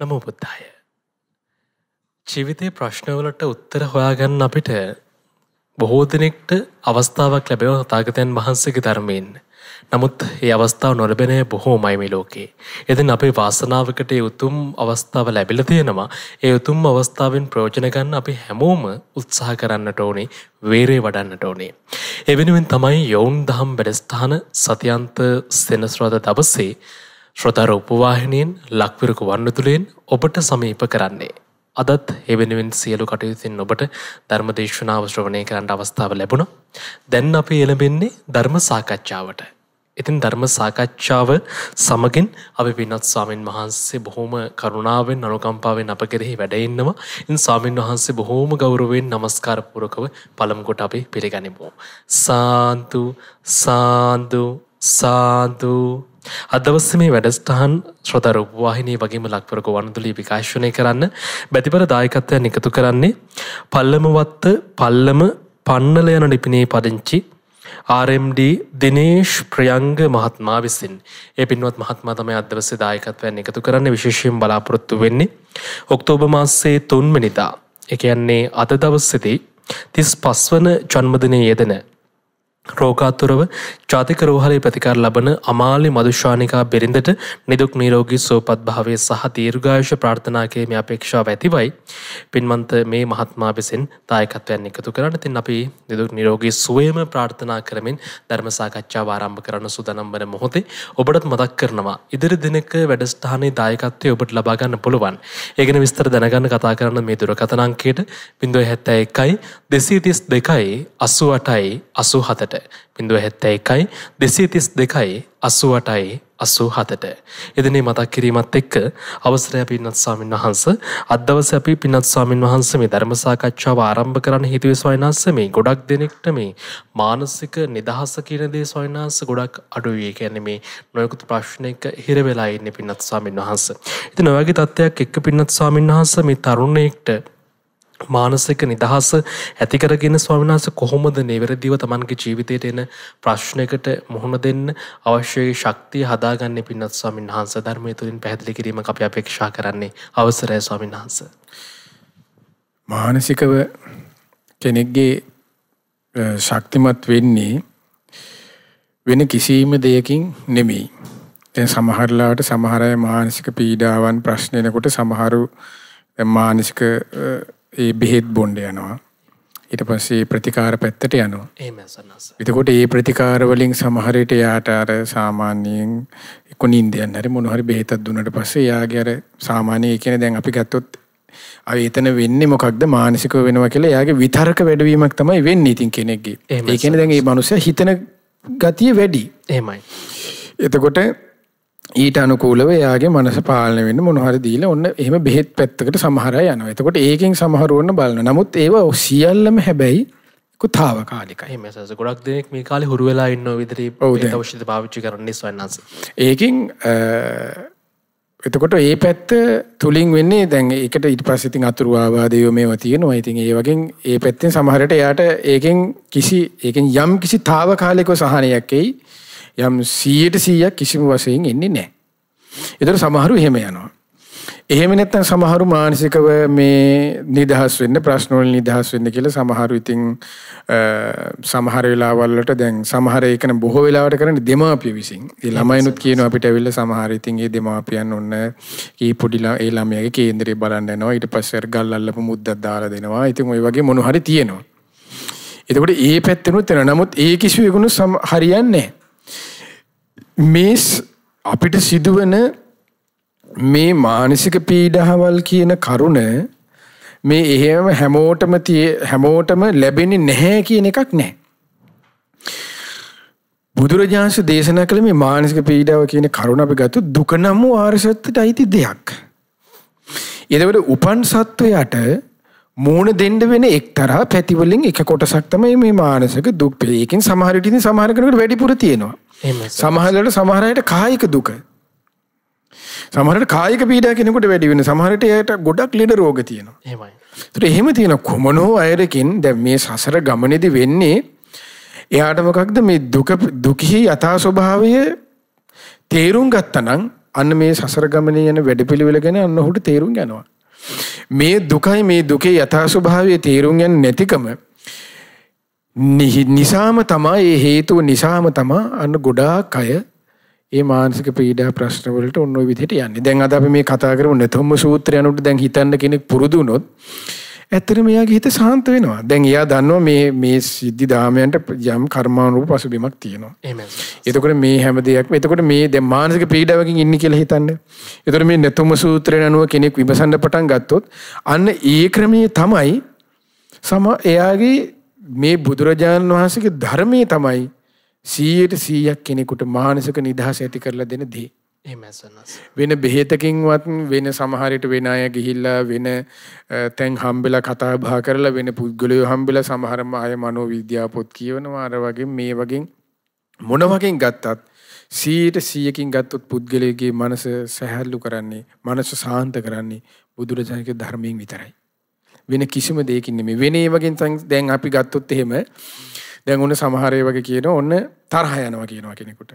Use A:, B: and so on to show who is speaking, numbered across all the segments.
A: නමෝ බුද්ධාය. ජීවිතයේ ප්‍රශ්නවලට උත්තර හොයාගන්න අපිට බොහෝ දෙනෙක්ට අවස්ථාවක් ලැබෙව තථාගතයන් වහන්සේගේ ධර්මයෙන්. නමුත් ඒ අවස්ථාව නොලැබෙන බොහෝමයි මේ ලෝකේ. එදින් අපේ වාසනාවකට ඒ උතුම් අවස්ථාව ලැබිලා තියෙනවා. ඒ උතුම් අවස්ථාවෙන් ප්‍රයෝජන ගන්න අපි හැමෝම උත්සාහ කරන්නට ඕනේ, වේරේ වඩන්නට ඕනේ. ඒ වෙනුවෙන් තමයි යෝන් දහම් වැඩසටහන සතියන්ත සෙනසුරාදා දවසේ ශ්‍රොතර උපවාහිනියෙන් ලක්විරක වන්න තුළින් ඔබට සමීප කරන්නේ. අදත් එවෙනුවෙන් සියලු කටයුතුන් ඔබට ධර්මදේශනාව ශ්‍රවණය කරන්න අවස්ථාව ලැබුණ. දැන් අපි එළඹෙන්නේ ධර්ම සාකච්ඡාවට. ඉතින් ධර්ම සාකච්ඡාව සමගින් අපි පින්නත් ස්වාමීන් වහන්සේ බොහොම කරුණාවෙන් අනුකම්පාවෙන් අප කෙරෙහි වැඩඉන්නවා. ඉන් ස්වාමීන් වහන්සේ බොහෝම ගෞරවයෙන් නමස්කාර පුරකව පළමු කොට අපි පිළිගනිමු. සාන්තු සාන්දු සාදු අදවස්ස මේ වැඩස්ටහන් ශ්‍රොතර උපවාහිනී වගේම ලක්වරක වනතුලී විකාශනය කරන්න බැතිබර දායකත්වයන් එකතු කරන්නේ පල්ලමවත්ත පල්ලම පන්නල යන ලිපිනේ පදිංචි RMD දිනේශ් ප්‍රයංග මහත්මා විසින්. ඒ පින්වත් මහත්මා තමයි අදවසේ දායකත්වයන් එකතු කරන්න. විශේෂයෙන් බලාපොරොත්තු වෙන්නේ ඔක්තෝබ මාසයේ තුන්වැනිදා. ඒ කියන්නේ අද දවස්සේදී තිස් පස්වන ජන්මදිනයේ යෙදෙන රෝගාතුරව ජාතික රෝහලේ ප්‍රතිකාර ලබන අමාලි මදුශානිකා බෙරිඳට නිදුක් නීරෝගී සුවපත් භාවය සහ දීර්ඝායුෂ ප්‍රාර්ථනා කිරීමේ අපේක්ෂාව ඇතිවයි. පින්වන්ත මේ මහත්මා විසින් දායකත්වයන් එකතු කරන්න තින් අපි නිදුක් නීරෝගී සුවයම ප්‍රාර්ථනා කරමින් ධර්ම සාකච්ඡාව ආරම්භ කරන්න සූදානම් වන මොහොතේ ඔබටත් මතක් කරනවා. ඉදිරි දිනක වැඩසටහනේ දායකත්වය ඔබට ලබා ගන්න පුළුවන්. ඒ ගැන විස්තර දැනගන්න කතා කරන්න මේ දුරකථන අංකයට 071යි 232යි 88යි 87ට බිඳුව හැත්තෑ එකයි දෙසේ තිස් දෙකයි අස්සු අටයි අස්සූ හතට. එදනේ මතක් කිරීමත් එක්ක අවසරය පින්නත් ස්වාමින් වහන්ස අදවස අපි පිනත් ස්වාමින් වහන්ස මේ ධර්මසාකච්ඡාව ආරම්භ කරන්න හිතුවේ ස්වයිනස්ස මේ ගොඩක් දෙනෙක්ට මේ මානසික නිදහස කියන දේ ස්වයිනස් ගොඩක් අඩුවේ කියන්නේ මේ නොයකුතු ප්‍රශ්නයක හිර වෙලා ඉන්න පින්නත් ස්වාමින් වහන්ස. ඉති නොවගේ තත්ත්වයක් එක්ක පින්නත් ස්වාමින් වහන්ස මේ තරුණයෙක්ට මානසික නිදහස ඇතිකරගෙන ස්වාමිනාස කොහොමද නිවැරදිව තමන්ගේ ජීවිතයට එන ප්‍රශ්නයකට මුහුණ දෙන්න අවශ්‍යයේ ශක්තිය හදාගන්න පින්නත් ස්වාමින් වහන්ස ධර්මය තුළින් පැහැදිලි කිරීම අපි අපේක්ෂා කරන්නේ අවසරය ස්වාමින් වහන්ස.
B: මානසිකව කෙනෙක්ගේ ශක්තිමත් වෙන්නේ වෙන කිසිීම දෙයකින් නෙමෙයි. දැන් සමහරලාට සමහරය මානසික පීඩාවන් ප්‍රශ්නයනකොට සමහරු මානසික ඒ බෙහෙත් බොන්්ඩ යනවා ඊට පස්සේ ප්‍රතිකාර පැත්තට යනවා එතකොට ඒ ප්‍රතිකාරවලින් සමහරයට යාට අර සාමාන්‍යයෙන් එක්ක නින්දයන් හරි මොනහරි බෙහෙතක් දුන්නට පස්සේ යාගේ අර සාමාන්‍ය ඒ කියන්නේ දැන් අපි ගත්තොත් අය එතන වෙන්නේ මොකක්ද මානසිකව වෙනවා කියලා එයාගේ විතරක වැඩවීමක් තමයි වෙන්නේ ඉතින් කෙනෙක්ගේ. ඒ කියන්නේ දැන් මේ මනුස්සයා හිතන ගතිය වැඩි.
A: එහෙමයි.
B: එතකොට ඊට අනුකූලව එයාගේ මනස පාලනය වෙන්න මොනහරි දීලා ඔන්න එහෙම බෙහෙත් පැත්තකට සමහර අය යනවා. එතකොට ඒකෙන් සමහර වන්න බලන. නමුත් ඒවා සියල්ලම හැබැයි කුතාවකාලිකයි.
A: එහෙම සස ගොඩක් දෙනෙක් මේ කාලේ හුරු වෙලා ඉන්නව විතරයි අවශ්‍යද පාවිච්චි කරන්නේ සවන්නස්.
B: ඒකෙන් එතකොට ඒ පැත්ත තුලින් වෙන්නේ දැන් ඒකට ඊට පස්සේ ඉතින් අතුරු ආවාදය මේවා තියෙනවා. ඉතින් ඒ වගේ ඒ පැත්තෙන් සමහරට එයාට ඒකෙන් කිසි ඒකෙන් යම් කිසි తాවකාලිකව සහනයක් එයි. යම් සීයට සීයක් කිසිම වශයෙන් එන්නේ නැහැ. ඒතර සමහරු එහෙම යනවා. එහෙම නැත්නම් සමහරු මානසිකව මේ නිදහස් වෙන්න ප්‍රශ්න වලින් නිදහස් වෙන්න කියලා සමහරු ඉතින් සමහර වෙලාවල් වලට දැන් සමහර ඒකන බොහෝ වෙලාවට කරන්නේ දෙමාපිය විසින්. ඒ ළමයිනුත් කියනවා අපිට ඇවිල්ලා සමහර ඉතින් ඒ දෙමාපියන් ඔන්න කී පොඩි ඒ ළමයාගේ කේන්දරේ බලන්න යනවා. ඊට පස්සේ අර ගල් අල්ලපු මුද්දක් දාලා දෙනවා. ඉතින් ওই වගේ මොන හරි තියෙනවා. එතකොට ඒ පැත්තෙනුත් එනවා. නමුත් ඒ කිසිවෙකුණු හරියන්නේ නැහැ. මේ අපිට සිදුවන මේ මානසික පීඩාවල් කියන කරුණ මේ එහෙම හැමෝටම තිය හැමෝටම ලැබෙන්නේ නැහැ කියන එකක් නැහැ. බුදුරජාන්ස දේශනා කළ මේ මානසික පීඩාව කියන කරුණ අපි ගත්තු දුක නම් වූ ආර්යසත්‍යයට අයිති දෙයක්. එතකොට උපන් සත්වයාට මූණ දෙන්න වෙන එක්තරා පැතිවලින් එක කොටසක් තමයි මේ මානසික දුක්. ඒකෙන් සමහර විට ඉතින් සමහර කෙනෙකුට වැඩිපුර තියෙනවා. සමහරට සමහරයට කායික දුක. සමහරට කායික පීඩා කෙනෙකුට වැඩි වෙන සමහරට එයාට ගොඩක් ලෙඩ රෝග තියෙනවා.
A: එහෙමයි.
B: ඒතර එහෙම තියෙන කොමනෝ අයරකින් දැන් මේ සසර ගමනේදී වෙන්නේ එයාට මොකක්ද මේ දුක දුකෙහි යථා ස්වභාවය තේරුම් ගත්තනම් අන්න මේ සසර ගමනේ යන වැඩපිළිවෙල ගැන අන්න ඔහුට තේරුම් යනවා. මේ දුකයි මේ දුකේ යථා ස්වභාවය තේරුම් යන්නේ නැතිකම නිසාම තමා ඒ හේතුව නිසාම තමා අන්න ගොඩාක් අය ඒ මානසික පීඩා ප්‍රශ්න වලට ඔන්න ඔය විදිහට යන්නේ. දැන් අද අපි මේ කතා කරමු නතොම්ම සූත්‍රය අනුට දැන් හිතන්න කෙනෙක් පුරුදු වුණොත් ඇත්තටම එයාගේ හිත සාන්ත වෙනවා. දැන් එයා දන්නවා මේ මේ සිද්ධි දාමයන්ට යම් කර්මානුරූප පසුබිමක් තියෙනවා.
A: එහෙමයි.
B: එතකොට මේ හැම දෙයක්ම එතකොට මේ දැන් මානසික පීඩාවකින් ඉන්නේ කියලා හිතන්න. එතකොට මේ නතුම සූත්‍රයෙන් අනුව කෙනෙක් විමසන්න පටන් ගත්තොත් අන්න ඒ ක්‍රමයේ තමයි සම එයාගේ මේ බුදුරජාණන් වහන්සේගේ ධර්මයේ තමයි 100ට 100ක් කෙනෙකුට මානසික නිදහස ඇති කරලා දෙන දේ. වෙන බෙහෙතකින්වත් වෙන සමහරට වෙන අය ගිහිල්ලා වෙන තැන් හම්බෙලා කතා බහ කරලා වෙන පුද්ගලයෝ හම්බෙලා සමහරම අය මනෝ විද්‍යා පොත් කියවනවා අර වගේ මේ වගේ මොන වගේ ගත්තත් සීයට සීයකින් ගත්තොත් පුද්ගලයගේ මනස සැහැල්ලු කරන්නේ මනස සාන්ත කරන්නේ බුදුරජාණන්ගේ ධර්මයෙන් විතරයි. වෙන කිසිම දෙයකින් නෙමෙයි. වෙන ඒ වගේ දැන් අපි ගත්තොත් එහෙම දැන් ඔන්න සමහර ඒ වගේ කියන ඔන්න තරහ යනවා කියනවා කෙනෙකුට.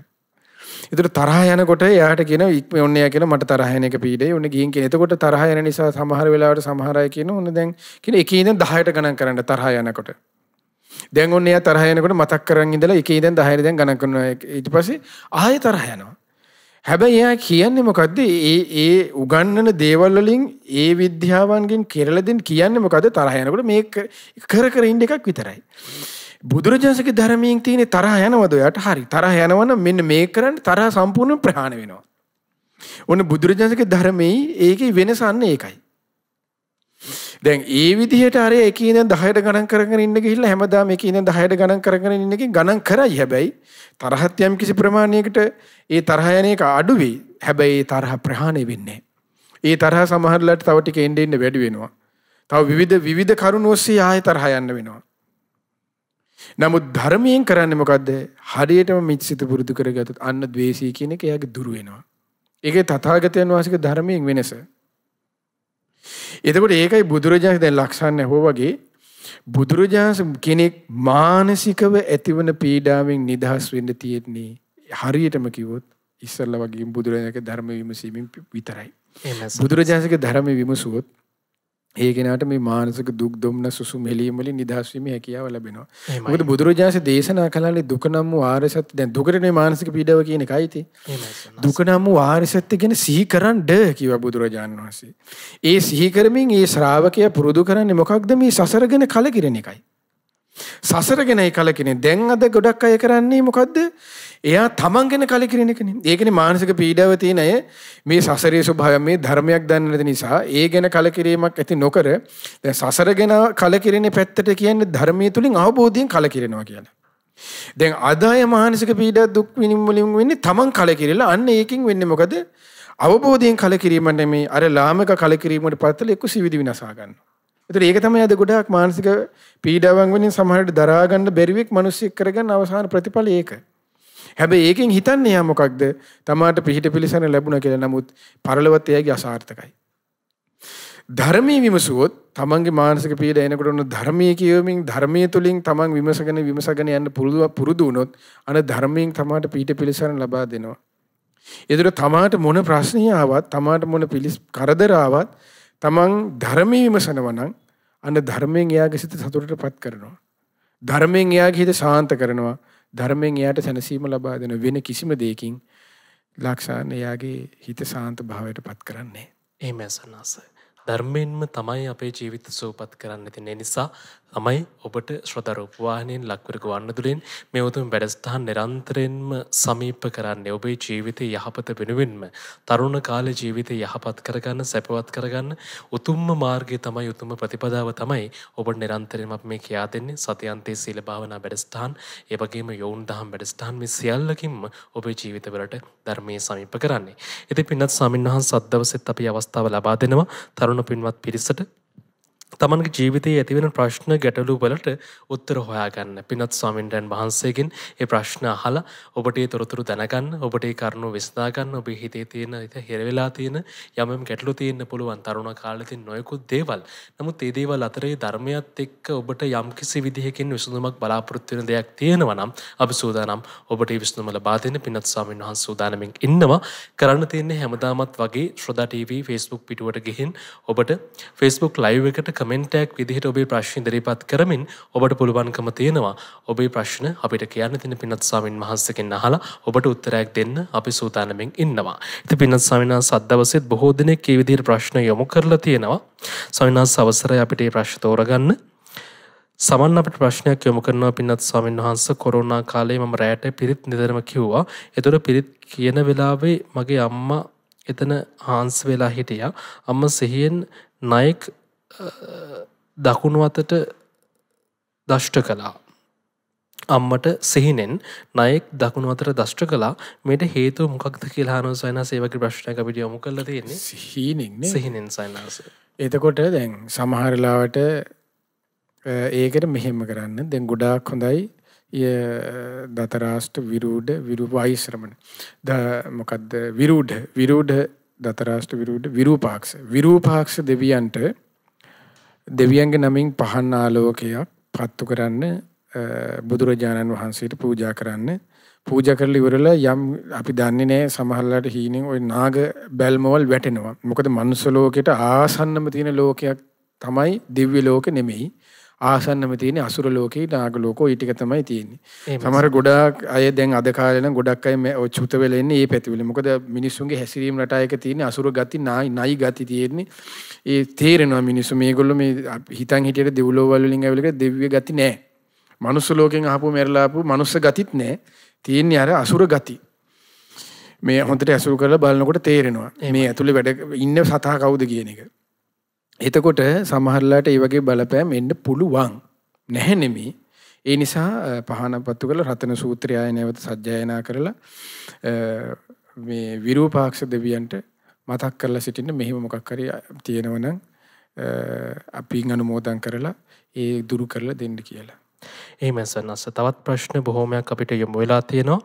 B: ඒතර තරහ යනකොට එයාට කියන ඉක්ම ඔන්න එයා කියන මට තරහ යන එක පීඩේ ඔන්න ගිහින් කියන. එතකොට තරහ යන නිසා සමහර වෙලාවට සමහර අය කියන ඔන්න දැන් කියන එකේ ඉඳන් 10ට ගණන් කරන්න තරහ යනකොට. දැන් ඔන්න එයා තරහ යනකොට මතක් කරන් ඉඳලා එකේ ඉඳන් 10ට දැන් ගණන් කරනවා. ඊට පස්සේ ආයෙ තරහ යනවා. හැබැයි එයා කියන්නේ මොකද්ද? ඒ ඒ උගන්වන දේවල් වලින් ඒ විද්‍යාවන්ගෙන් කෙරලා දෙන්න කියන්නේ මොකද්ද? තරහ යනකොට මේ කර කර ඉන්න එකක් විතරයි. බුදුරජාණන්ගේ ධර්මයෙන් තියෙන තරහ යනවද ඔයාට හරි තරහ යනවනම් මෙන්න මේක කරන්න තරහ සම්පූර්ණයෙන් ප්‍රහාණය වෙනවා. ඔන්න බුදුරජාණන්ගේ ධර්මයේ ඒකේ වෙනස අන්න ඒකයි. දැන් ඒ විදිහට අර එකේ ඉඳන් 10ට ගණන් කරගෙන ඉන්න ගිහිල්ලා හැමදාම එකේ ඉඳන් 10ට ගණන් කරගෙන ඉන්න එකෙන් ගණන් කරයි හැබැයි තරහත් යම් කිසි ප්‍රමාණයකට ඒ තරහ යන එක අඩු වෙයි. හැබැයි ඒ තරහ ප්‍රහාණය වෙන්නේ ඒ තරහ සමහරලාට තව ටික එන්න එන්න වැඩි වෙනවා. තව විවිධ විවිධ කරුණු ඔස්සේ ආයෙ තරහ යන්න වෙනවා. නමුත් ධර්මයෙන් කරන්නේ මොකද්ද? හරියටම මිත්සිත පුරුදු කරගත්තොත් අන්න ද්වේෂී කියන එක එයාගේ දුරු වෙනවා. ඒකේ තථාගතයන් වහන්සේගේ ධර්මයෙන් වෙනස. එතකොට ඒකයි බුදුරජාණන් දැන් ලක්ෂණ හෝ වගේ බුදුරජාණන් කෙනෙක් මානසිකව ඇතිවන පීඩාවෙන් නිදහස් වෙන්න තියෙන්නේ හරියටම කිව්වොත් ඉස්සල්ලා වගේ බුදුරජාණන්ගේ ධර්ම විමසීමෙන් විතරයි. බුදුරජාණන්ගේ ධර්ම විමසුවොත් ඒ කෙනාට මේ මානසික දුක් දුම්න සුසුම් හෙලීම් වලින් නිදහස් වීමේ හැකියාව ලැබෙනවා. මොකද බුදුරජාණන් දේශනා කළානේ දුක නම් වූ ආර්ය සත්‍ය දැන් දුකටනේ මානසික පීඩාව කියන එකයි තියෙන්නේ. දුක නම් වූ ආර්ය සත්‍ය ගැන සිහි කරන්න කිව්වා බුදුරජාණන් වහන්සේ. ඒ සිහි කරමින් ඒ ශ්‍රාවකයා පුරුදු කරන්නේ මොකක්ද මේ සසර ගැන කලකිරෙන එකයි. සසර ගැනයි කලකිනේ. දැන් අද ගොඩක් අය කරන්නේ මොකද්ද? එයා තමන් ගැන කලකිරෙන එකනේ. ඒකනේ මානසික පීඩාව තියෙන අය මේ සසරේ ස්වභාවය මේ ධර්මයක් දන්නේ නැති නිසා ඒ ගැන කලකිරීමක් ඇති නොකර දැන් සසර ගැන කලකිරෙන පැත්තට කියන්නේ ධර්මයේ තුලින් අවබෝධයෙන් කලකිරෙනවා කියලා. දැන් අද අය මානසික පීඩා දුක් විඳින්න වලින් වෙන්නේ තමන් කලකිරෙලා අන්න ඒකෙන් වෙන්නේ මොකද? අවබෝධයෙන් කලකිරීම නෙමේ අර ලාමක කලකිරීමකට පත්තල එක්ක සිවිදි විනාසා ගන්නවා. ඒතර ඒක තමයි අද ගොඩාක් මානසික පීඩාවන් වලින් සමහරට දරා ගන්න බැරිවෙක් මිනිස්සෙක් කරගන්න අවසාන ප්‍රතිඵල ඒක. හැබැයි ඒකෙන් හිතන්නේ යා මොකක්ද? තමාට පිහිට පිළිසන ලැබුණා කියලා. නමුත් පරලොවත් එයාගේ අසාර්ථකයි. ධර්මයේ විමසුවොත් තමන්ගේ මානසික පීඩ එනකොට උන ධර්මයේ කියවමින් ධර්මයේ තුලින් තමන් විමසගෙන විමසගෙන යන්න පුරුදු පුරුදු වුණොත් අන ධර්මයෙන් තමාට පීඩ පිළිසරණ ලබා දෙනවා. ඒතර තමාට මොන ප්‍රශ්නිය ආවත් තමාට මොන පිළිස් කරදර ආවත් තමන් ධර්මයේ විමසනවා නම් අන්න ධර්මයෙන් එයාගේ සිත සතුටටපත් කරනවා. ධර්මයෙන් එයාගේ හිත ශාන්ත කරනවා. ධර්මයෙන් එයාට සැනසීම ලබා දෙන වෙන කිසිම දෙයකින් ලක්ෂාන් එයාගේ හිත සාන්ත භාවයට පත් කරන්නේ.
A: එහෙම සන්නස. ධර්මයෙන්ම තමයි අපේ ජීවිත සූපත් කරන්න තින නිසා තමයි ඔබට ශ්‍රදරූපවාහනයෙන් ලක්වරක වන්නදුරෙන් මේ උතුම් වැඩස්ටහන් නිරන්තරයෙන්ම සමීප කරන්නේ ඔබේ ජීවිතය යහපත වෙනුවෙන්ම තරුණ කාල ජීවිතය යහපත් කරගන්න සැපවත් කරගන්න උතුම්ම මාර්ගය තමයි උතුම ප්‍රතිපදාව තමයි ඔබ නිරන්තරයෙන් අප මේ කියා දෙන්නේ සතියන්තයේ සීල භාවනා වැඩස්ටහන් ඒ වගේම යොවුන් දහම් වැඩස්ටහන් මේ සියල්ලකින්ම ඔබේ ජීවිතවලට ධර්මයේ සමීප කරන්නේ. ඉතින් පින්වත් ස්වාමීන් වහන්සේ අද දවසෙත් අපි අවස්ථාව ලබා දෙනවා තරුණ පින්වත් පිරිසට තමන්ගේ ජීවිතයේ ඇතිවෙන ප්‍රශ්න ගැටලු වලට උත්තර හොයාගන්න. පිනත් ස්වාමින්ටයන් වහන්සේගෙන් ඒ ප්‍රශ්න අහලා ඔබට ඒ තොරතුරු දැනගන්න ඔබට ඒ කරුණු විස්නාගන්න ඔබේ හිතේ තියෙන ඉත හෙරවෙලා තියෙන යමම් ගැටලු තියෙන්න පුළුවන් තරුණ කාලතින් නොයකුත් දේවල්. නමුත් ඒ දේවල් අතරේ ධර්මයත් එක්ක ඔබට යම්කිසි විදිහකින් විසඳුමක් බලාපොරොත්තු වෙන දෙයක් තියෙනවා නම් අපි සූදානම් ඔබට ඒ විසඳුම ලබා දෙන්න පිනත් ස්වාමීන් වහන්සේ සූදානමින් ඉන්නවා. කරන්න තියෙන්නේ හැමදාමත් වගේ ශ්‍රදා TV Facebook පිටුවට ගිහින් ඔබට Facebook live එකට කමෙන්ටයක් විදිහට ඔබේ ප්‍රශ්න ඉදිරිපත් කරමින් ඔබට පුළුවන්කම තියෙනවා ඔබේ ප්‍රශ්න අපිට කියන්න තින පිනත් ස්වාමින් වහන්සකින් අහලා ඔබට උත්තරයක් දෙන්න අපි සූතානමින් ඉන්නවා. ඉති පිනත් ස්වාමිනා සද්දවසෙත් බොහෝ දෙනෙක් ඒ විදිහට ප්‍රශ්න යොමු කරලා තියෙනවා. ස්වාමිනාස් අවසරය අපිට ඒ ප්‍රශ්න තෝරගන්න. සමන් අපට ප්‍රශ්නයක් යොමු කරනවා පින්නත් ස්වාමීන් වහන්ස කොරුණා කාලේ මම රෑට පිරිත් නිදරම කිව්වා. එතොට පිරිත් කියන වෙලාවේ මගේ අම්මා එතන හාන්ස් වෙලා හිටියා. අම්ම සිහියෙන් නයෙක් දකුණු අතට දෂ්ට කලා. අම්මට සිහිනෙන් නයෙක් දකුණු අතර දෂ්ට කලා මේට හේතු මොකක්ද කියලාන සයන සේවක ප්‍රශ්නය අපිට යොමු කල තියෙන්නේ.
B: සිහිනෙක්න
A: සිහිනෙන් සයිනස.
B: එතකොට දැන් සමහරලාවට ඒකට මෙහෙම කරන්න. දැන් ගොඩාක් හොඳයි. දතරාෂ්ට විරූඩ විරුප අයිශ්‍රමණ. ද මොකක්ද විරූඩ විරූඩ දතරාෂ්ට විරුඩ විරූපාක්ෂ. විරූපාක්ෂ දෙවියන්ට දෙවියන්ගේ නමින් පහන් ආලෝකයක් පත්තු කරන්න බුදුරජාණන් වහන්සේට පූජා කරන්න. පූජ කරල ඉවරල යම් අපි දන්නේ නෑ සමහල්ලට හීනෙන් ඔය නාග බැල්මවල් වැටෙනවා. මොකද මනුස්සලෝකෙට ආසන්නම තියෙන ලෝකයක් තමයි දිව්‍ය ලෝක නෙමෙයි. ආසන්නම තියෙන අසුර ලෝකේ නාග ලෝකෝ ඊටික තමයි තියෙන්නේ. සමහර ගොඩාක් අය දැන් අද කාලේ නම් ගොඩක් අය ඔය චුත වෙලා ඉන්නේ මේ පැතිවල. මොකද මිනිස්සුන්ගේ හැසිරීම රටායක තියෙන අසුර ගති නායි නයි ගති තියෙන්නේ. ඒ තේරෙනවා මිනිස්සු මේගොල්ලෝ මේ හිතන් හිටියට දෙව්ලෝ වල වලින් ඇවිල්ලා දෙව්‍ය ගති නැහැ. මනුස්ස ලෝකෙන් ආපු මෙරලා ආපු මනුස්ස ගතිත් නැහැ. තියෙන්නේ අර අසුර ගති. මේ හොඳට ඇසුරු කරලා බලනකොට තේරෙනවා. මේ ඇතුලේ වැඩ ඉන්න සතා කවුද කියන එක. එතකොට සමහරලාට ඒ වගේ බලපෑම් එන්න පුළුවන් නැහැ නෙමේ. ඒ නිසා පහන පත්තු කළ රතන සූත්‍රය ආය නැවත සජ්ජායනා කරලා මේ විරූපාක්ෂ දෙවියන්ට මතක් කරලා සිටින්න මෙහෙම මොකක් හරි තියෙනවනම් අපි අනුමෝදන් කරලා ඒ දුරු කරලා දෙන්න කියලා.
A: ඒ මැසන්නස්ස තවත් ප්‍රශ්න බොහෝමයක් අපිට යොමු වෙලා තියෙනවා.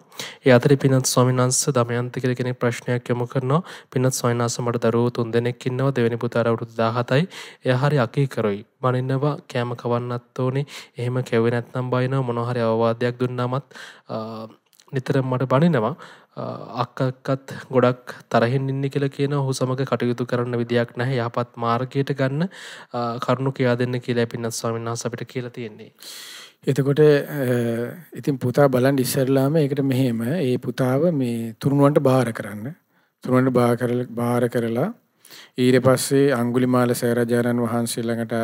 A: ඒ අතර පිනත් ස්වාමිනන්ස දමයන්ත කියල කෙනෙක් ප්‍රශ්නයක් යොමු කරනවා. පිනත් ස්වයිනස මට දරුව තුන් දෙනෙක් ඉන්නවා. දෙවැනි පුතාර අවුරුදු දාහතයි එය හරි අකී කරුයි බනින්නවා කෑම කවන්නත් ඕනේ. එහෙම කෙවෙ නැත්නම් බයින මොනොහරි අවවාදයක් දුන්නමත් නිතර මට බනිනවා. අක්කක්කත් ගොඩක් තරහෙන් ඉන්න කියල කියන හු සමඟ කටයුතු කරන්න විදියක් නැහැ. යහපත් මාර්ගයට ගන්න කරුණු කියා දෙන්න කියලා පින්නත් ස්වාමින් වහස අපිට කියලා තියෙන්නේ.
B: එතකොට ඉතින් පුතා බලන් ඉස්සරලාම ඒකට මෙහෙම ඒ පුතාව මේ තුරුණුවන්ට භාර කරන්න. තුරුවන්ට භාර කරලා ඊට පස්සේ අංගුලිමාල සෑරජාණන් වහන්සේ ළඟට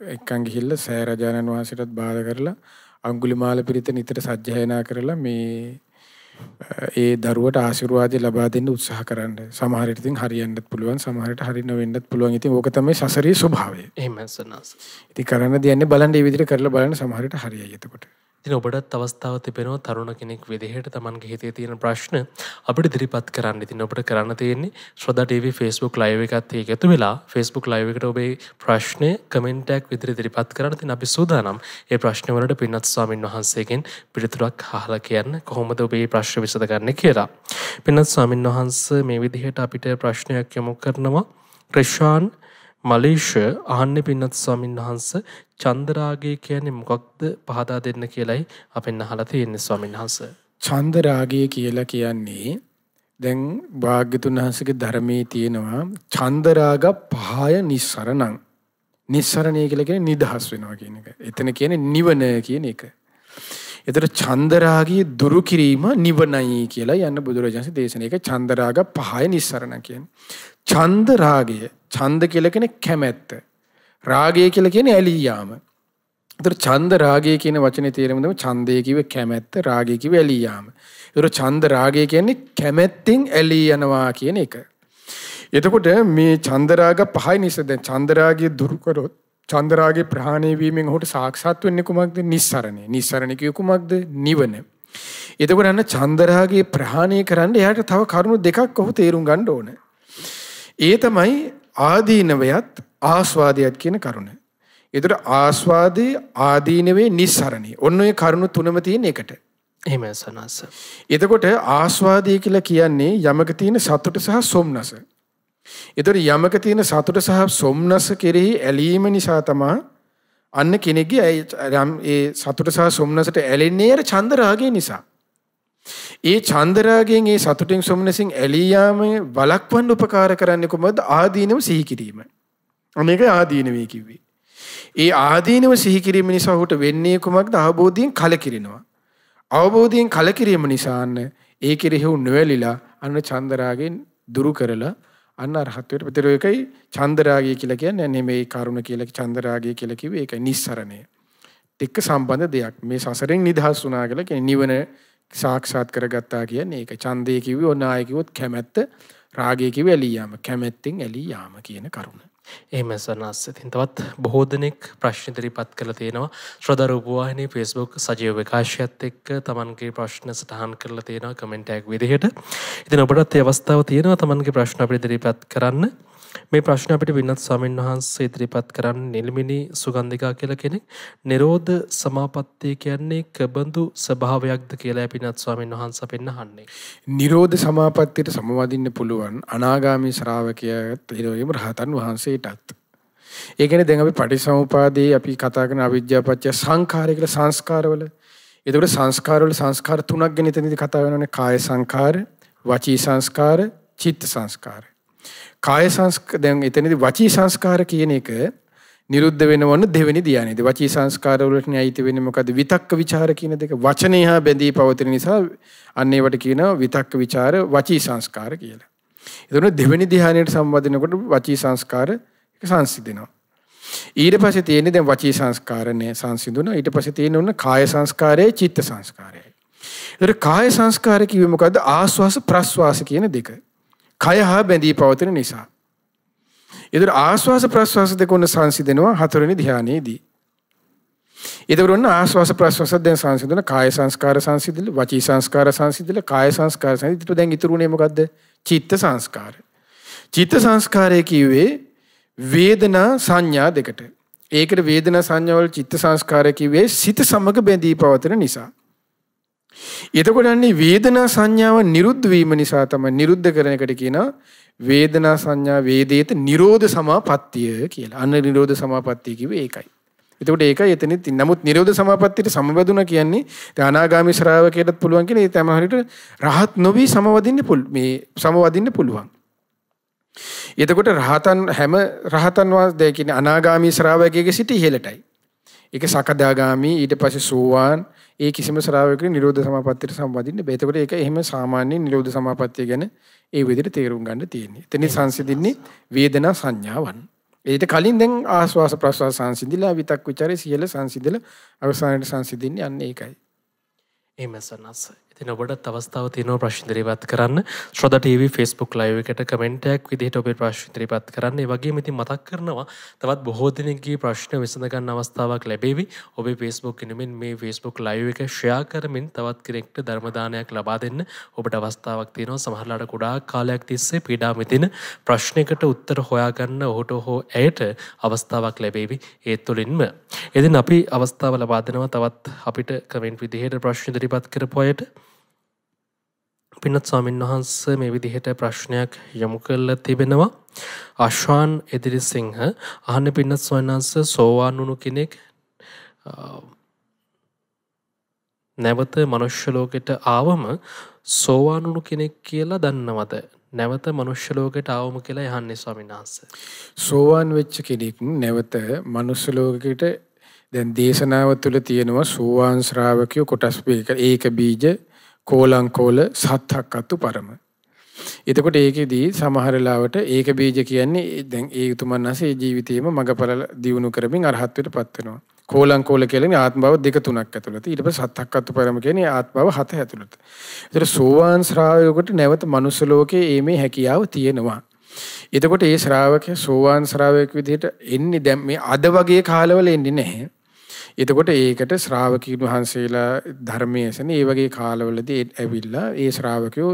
B: එක්කන් ගිහිල්ල සෑරජාණන් වහන්සේටත් බාධ කරලා අංගුලිමාල පිරිත නිතර සජ්ජායනා කරලා මේ ඒ දරුවට ආශිර්වාදය ලබා දෙන්න උත්සාහ කරන්න. සමහරට ඉතින් හරියන්නත් පුළුවන් සමහරට හරි නොවෙන්නත් පුළුවන්. ඉතින් ඕක තමයි සසරේ ස්වභාවය.
A: එහෙමයි සනාස.
B: ඉතින් කරන්න දෙන්නේ බලන්න මේ විදිහට කරලා බලන්න සමහරට හරියයි එතකොට.
A: තින ඔබටත් අවස්ථාව තිබෙනවා තරුණ කෙනෙක් විදිහයට තමන්ගේ හිතේ තියෙන ප්‍රශ්න අපිට දිරිපත් කරන්න. ඉතින් ඔබට කරන්න තියෙන්නේ ශ්‍රදා TV Facebook live එකත් එකතු වෙලා Facebook live එකට ඔබේ ප්‍රශ්නය කමෙන්ටයක් විදිහට ඉදිරිපත් කරන්න. තින් අපි සූදානම්. ඒ ප්‍රශ්න වලට පින්වත් ස්වාමින් වහන්සේගෙන් පිළිතුරක් අහලා කියන්න කොහොමද ඔබේ ප්‍රශ්න විසඳගන්නේ කියලා. පින්වත් ස්වාමින් වහන්සේ මේ විදිහට අපිට ප්‍රශ්නයක් යොමු කරනවා. ක්‍රිෂාන් මලේෂ අහන්න පින්නත් ස්වාමින් වහන්ස චන්දරාගය කියන්නේ මොකක්ද පහදා දෙන්න කියලයි අපෙන් අහලා තියෙන්නේ ස්වාමින් වහන්ස.
B: චන්දරාගය කියලා කියන්නේ දැන් භාග්‍යතුන් වහන්සේගේ ධර්මයේ තියෙනවා චන්දරාග පහය නිස්සරණං. නිස්සරණය කියලා කියන්නේ නිදහස් වෙනවා කියන එක. එතන කියන්නේ නිවන කියන එක. එතට චන්දරාගේ දුරු කිරීම නිවනයි කියලා යන්න බුදුරජාන්සේ දේශන එක චන්දරාග පහය නිස්සරණ කියන. චන්දරාගය චන්ද කියලකෙන කැමැත්ත. රාගය කියල කියෙන ඇලීයාම. තර චන්ද රාගය කියන වචන තේරමදම චන්දයකිව කැමැත්ත රාගයකිව ඇලීයාම. තුර චන්ද රාගය කියන්නේ කැමැත්තිං ඇලී යනවා කියන එක. එතකොට මේ චන්දරාග පහයි නිසද චන්දරාගේ දුරුකරොත් චන්දරාගේ ප්‍රහණයවීමෙන් හොට සාක්ෂාත් වෙන්න කුමක්ද නිස්සරණය නිස්සරණකය කුමක්ද නිවන. එතකොට අන්න චන්දරාගේ ප්‍රහාණය කරන්න එයාට තව කරුණු දෙකක් ඔහු තේරුම් ගණ්ඩ ඕන. ඒ තමයි ආදීනවයත් ආස්වාදයක් කියන කරුණ. එතකොට ආස්වාදයේ ආදීනවේ නිස්සරණේ. ඔන්න ඔය කරුණු තුනම තියෙන එකට.
A: එහෙම සනස.
B: එතකොට ආස්වාදය කියලා කියන්නේ යමක තියෙන සතුට සහ සොම්නස. එතකොට යමක තියෙන සතුට සහ සොම්නස කෙරෙහි ඇලීම නිසා තමා අන්න කෙනෙක්ගේ ඒ සතුට සහ සොම්නසට ඇලෙන්නේ අර චන්දරාගය නිසා. ඒ චන්දරාගයෙන් ඒ සතුටින් සොම්නසින් ඇලී යාම වළක්වන්න උපකාර කරන්නේ කොහොමද? ආදීනව සිහි කිරීම. අනේක ආදීනවේ කිව්වේ. ඒ ආදීනව සිහි කිරීම නිසා ඔහුට වෙන්නේ කුමක්ද? අවබෝධයෙන් කලකිරිනවා. අවබෝධයෙන් කලකිරීම නිසාන්න ඒ කෙරෙහි නොවැලිලා අන්න චන්දරාගෙන් දුරු කරලා අන්න අරහත්වයට පිටර එකයි චන්දරාගය කියලා කියන්නේ නෙමෙයි කරුණ කියලා චන්දරාගය කියලා කිව්වේ ඒකයි නිස්සරණය. එක්ක සම්බන්ධ දෙයක්. මේ සසරෙන් නිදහස් වුණා කියලා කියන්නේ නිවන සාක්ෂාත් කරගත්තා කියන්නේ ඒක. ඡන්දය කිව්වේ ඔන්න ආයෙ කිව්වොත් කැමැත්ත, රාගය කිව්වේ ඇලී යාම. කැමැත්තෙන් ඇලී යාම කියන කරුණ.
A: එහෙම සනස් ඉතින් තවත් බොහෝ දෙනෙක් ප්‍රශ්න ඉදිරිපත් කළ තියෙනවා ශ්‍රද්ධා රූපවාහිනී Facebook සජීව විකාශයත් එක්ක තමන්ගේ ප්‍රශ්න සටහන් කරලා තියෙනවා කමෙන්ට් එකක් විදිහට. ඉතින් ඔබටත් ඒ අවස්ථාව තියෙනවා තමන්ගේ ප්‍රශ්න අපිට ඉදිරිපත් කරන්න. මේ ප්‍රශ්න අපිට වින්නත් ස්වාමීන් වහන්සේ ඉදිරිපත් කරන්න නිල්මිනි සුගන්ධිකා කියලා කෙනෙක් නිරෝධ සමාපත්තිය කියන්නේ කබඳු ස්වභාවයක්ද කියලා අපිනත් ස්වාමීන් වහන්සේ පෙන්නහන්නේ.
B: නිරෝධ සමාපත්තියට සමවදින්න පුළුවන් අනාගාමී ශ්‍රාවකයාත් ඒ වගේම රහතන් වහන්සේටත්. ඒ කියන්නේ දැන් අපි පටිසමුපාදයේ අපි කතා කරන අවිද්‍යාපච්චය සංඛාරය කියලා සංස්කාරවල එතකොට සංස්කාරවල සංස්කාර තුනක් ගැන එතනදී කතා වෙනවානේ කාය සංඛාර, වචී සංස්කාර, චිත්ත සංස්කාර. කාය සංස්කාර දැන් එතනදී වචී සංස්කාර කියන එක නිරුද්ධ වෙනවන දෙවෙනි ධානයේදී වචී සංස්කාර වලට ණයිති වෙන්නේ මොකද විතක්ක ਵਿਚාර කියන දෙක වචනේ හා බැඳී පවතින නිසා අන්න ඒවට කියනවා විතක්ක ਵਿਚාර වචී සංස්කාර කියලා. එතකොට දෙවෙනි ධානයට සම්බන්ධනකොට වචී සංස්කාර එක සංසිඳෙනවා. ඊට පස්සේ තියෙන්නේ දැන් වචී සංස්කාරනේ සංසිඳුණා. ඊට පස්සේ තියෙන්නේ උන්න කාය සංස්කාරයයි චිත්ත සංස්කාරයයි. එතකොට කාය සංස්කාර කිව්වේ මොකද්ද? ආස්වාස ප්‍රස්වාස කියන දෙක. කය හා බැඳී පවතින නිසා. එතකොට ආස්වාස ප්‍රස්වාස දෙක උන්න සංසිඳෙනවා හතරවෙනි ධානයේදී. එතකොට ඔන්න ආස්වාස ප්‍රස්වාස දැන් සංසිඳන කාය සංස්කාර සංසිඳිල වචී සංස්කාර සංසිඳිල කාය සංස්කාර සංසිඳිල දැන් ඉතුරුනේ මොකද්ද? චිත්ත සංස්කාර. චිත්ත සංස්කාරය කිව්වේ වේදනා සංඥා දෙකට. ඒකට වේදනා සංඥාවල චිත්ත සංස්කාරය කිව්වේ සිත සමග බැඳී පවතින නිසා. එතකොට අන්නේ වේදනා සංඥාව නිරුද්ධ වීම නිසා තමයි නිරුද්ධ කරන එකට කියනවා වේදනා සංඥා වේදේත නිරෝධ සමාපත්තිය කියලා. අන්න නිරෝධ සමාපත්තිය කිව්වේ ඒකයි. එතකොට ඒකයි එතනත් නමුත් නිරෝධ සමාපත්තියට සමවැදුණා කියන්නේ අනාගාමී ශ්‍රාවකයටත් පුළුවන් කියන ඒ තමහරිට රහත් නොවි සමවදින්න මේ සමවදින්න පුළුවන්. එතකොට රහතන් හැම රහතන් වහන්සේ කියන්නේ අනාගාමී ශ්‍රාවකයෙකුගේ සිට ඉහළටයි. ඒක සකදාගාමි ඊට පස්සේ සෝවාන් ඒ කිසිම ශ්‍රාවකෙකුට නිරෝධ සමාපත්තියට සම්බන්ධින්න බෑ. එතකොට ඒක එහෙම සාමාන්‍ය නිරෝධ සමාපත්තිය ගැන ඒ විදිහට තේරුම් ගන්න තියෙන්නේ. එතන සංසිඳින්නේ වේදනා සංඥාවන්. ඊට කලින් දැන් ආස්වාස ප්‍රස්වාස සංසිඳිලා විතක් ਵਿਚාරේ සියල සංසිඳිලා අවසානයේ සංසිඳින්නේ අන්න ඒකයි.
A: එහෙම සනස. ඉතින් ඔබට අවස්ථාව තියෙනවා ප්‍රශ්න ඉදිරිපත් කරන්න. ශ්‍රද්ධා TV Facebook live එකට කමෙන්ට් එකක් විදිහට ඔබේ ප්‍රශ්න ඉදිරිපත් කරන්න. ඒ වගේම ඉතින් මතක් කරනවා තවත් බොහෝ දෙනෙක්ගේ ප්‍රශ්න විසඳ ගන්න අවස්ථාවක් ලැබේවි. ඔබේ Facebook ඉනමින් මේ Facebook live එක share කරමින් තවත් කෙනෙක්ට ධර්ම දානයක් ලබා දෙන්න ඔබට අවස්ථාවක් තියෙනවා. සමහරලාට ගොඩාක් කාලයක් තිස්සේ පීඩා මෙතින ප්‍රශ්නයකට උත්තර හොයාගන්න ඔහුට හෝ ඇයට අවස්ථාවක් ලැබේවි ඒ තුළින්ම. එදින් අපි අවස්ථාව ලබා දෙනවා තවත් අපිට කමෙන්ට් විදිහට ප්‍රශ්න ඉදිරිපත් කරපු අයට පිනත් ස්වාමීන් වහන්ස මේ විදිහට ප්‍රශ්නයක් යොමු කරල තිබෙනවා. අශ්වාන් එදිරි සිංහ. අහන්න පින්නත් ස්වයන්වන්ස සෝවාන් වුණු කෙනෙක් නැවත මනුෂ්‍යලෝකෙට ආවම සෝවානුණු කෙනෙක් කියලා දන්නවද? නැවත මනුෂ්‍යලෝකට ආවම කියලා යහන්නේ ස්වාමීන් වහන්ස.
B: සෝවාන් වෙච්ච කෙනෙක් නැවත මනුස්සලෝකකට දැන් දේශනාව තුළ තියෙනවා සෝවාන් ශ්‍රාවකයෝ කොටස් ඒක බීජ කෝලංකෝල සත්හක් අත්තු පරම. එතකොට ඒකෙදී සමහරලාවට ඒක බීජ කියන්නේ දැන් ඒ උතුමන් අසේ ජීවිතේම මගපල දියුණු කරමින් අරහත්වයට පත් වෙනවා. කෝලංකෝල කියන්නේ ආත්ම භව දෙක තුනක් ඇතුළත. ඊට පස්සේ සත්හක් අත්තු පරම කියන්නේ ආත්ම භව හත ඇතුළත. ඒතර සෝවාන් ශ්‍රාවකයෙකුට නැවත මනුස්ස ලෝකයේ ඒමේ හැකියාව තියෙනවා. එතකොට ඒ ශ්‍රාවකයා සෝවාන් ශ්‍රාවකයෙක් විදිහට එන්නේ දැන් මේ අද වගේ කාලවල එන්නේ නැහැ. එතකොට ඒකට ශ්‍රාවකීන් වහන්සේලා ධර්මයේ ඇසෙන ඒ වගේ කාලවලදී ඇවිල්ලා ඒ ශ්‍රාවකයෝ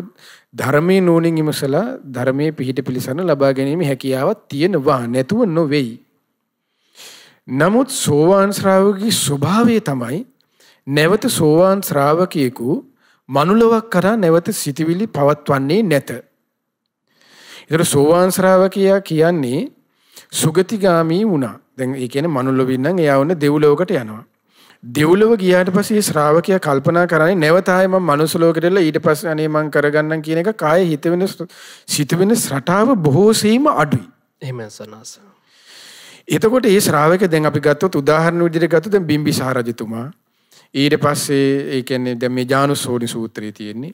B: ධර්මයේ නෝනින් ඉමසලා ධර්මයේ පිහිට පිළිසන ලබා ගැනීම හැකියාවක් තියෙනවා නැතුව නොවේයි. නමුත් සෝවාන් ශ්‍රාවකගේ ස්වභාවය තමයි නැවත සෝවාන් ශ්‍රාවකයෙකු මනුලොවක් කරා නැවත සිටිවිලි පවත්වන්නේ නැත. එතකොට සෝවාන් ශ්‍රාවකයා කියන්නේ සුගතිගාමී වුණා. දැන් ඒ කියන්නේ මනුලොව ඉන්නම් එයා වුණ දෙව්ලොවකට යනවා. දෙව්ලොව ගියාට පස්සේ ශ්‍රාවකයා කල්පනා කරන්නේ නැවත ආයේ මම මනුස්ස ලෝකෙට එලා ඊට පස්සේ අනේ මං කරගන්නම් කියන එක කාය හිත වෙන සිත වෙන රටාව බොහෝසීම අඩුයි.
A: එහෙම සනාස.
B: එතකොට ඒ ශ්‍රාවක දැන් අපි ගත්තොත් උදාහරණ විදිහට ගත්තොත් දැන් බිම්බිසාර රජතුමා ඊට පස්සේ ඒ කියන්නේ දැන් මේ ජානුසෝනි සූත්‍රය තියෙන්නේ.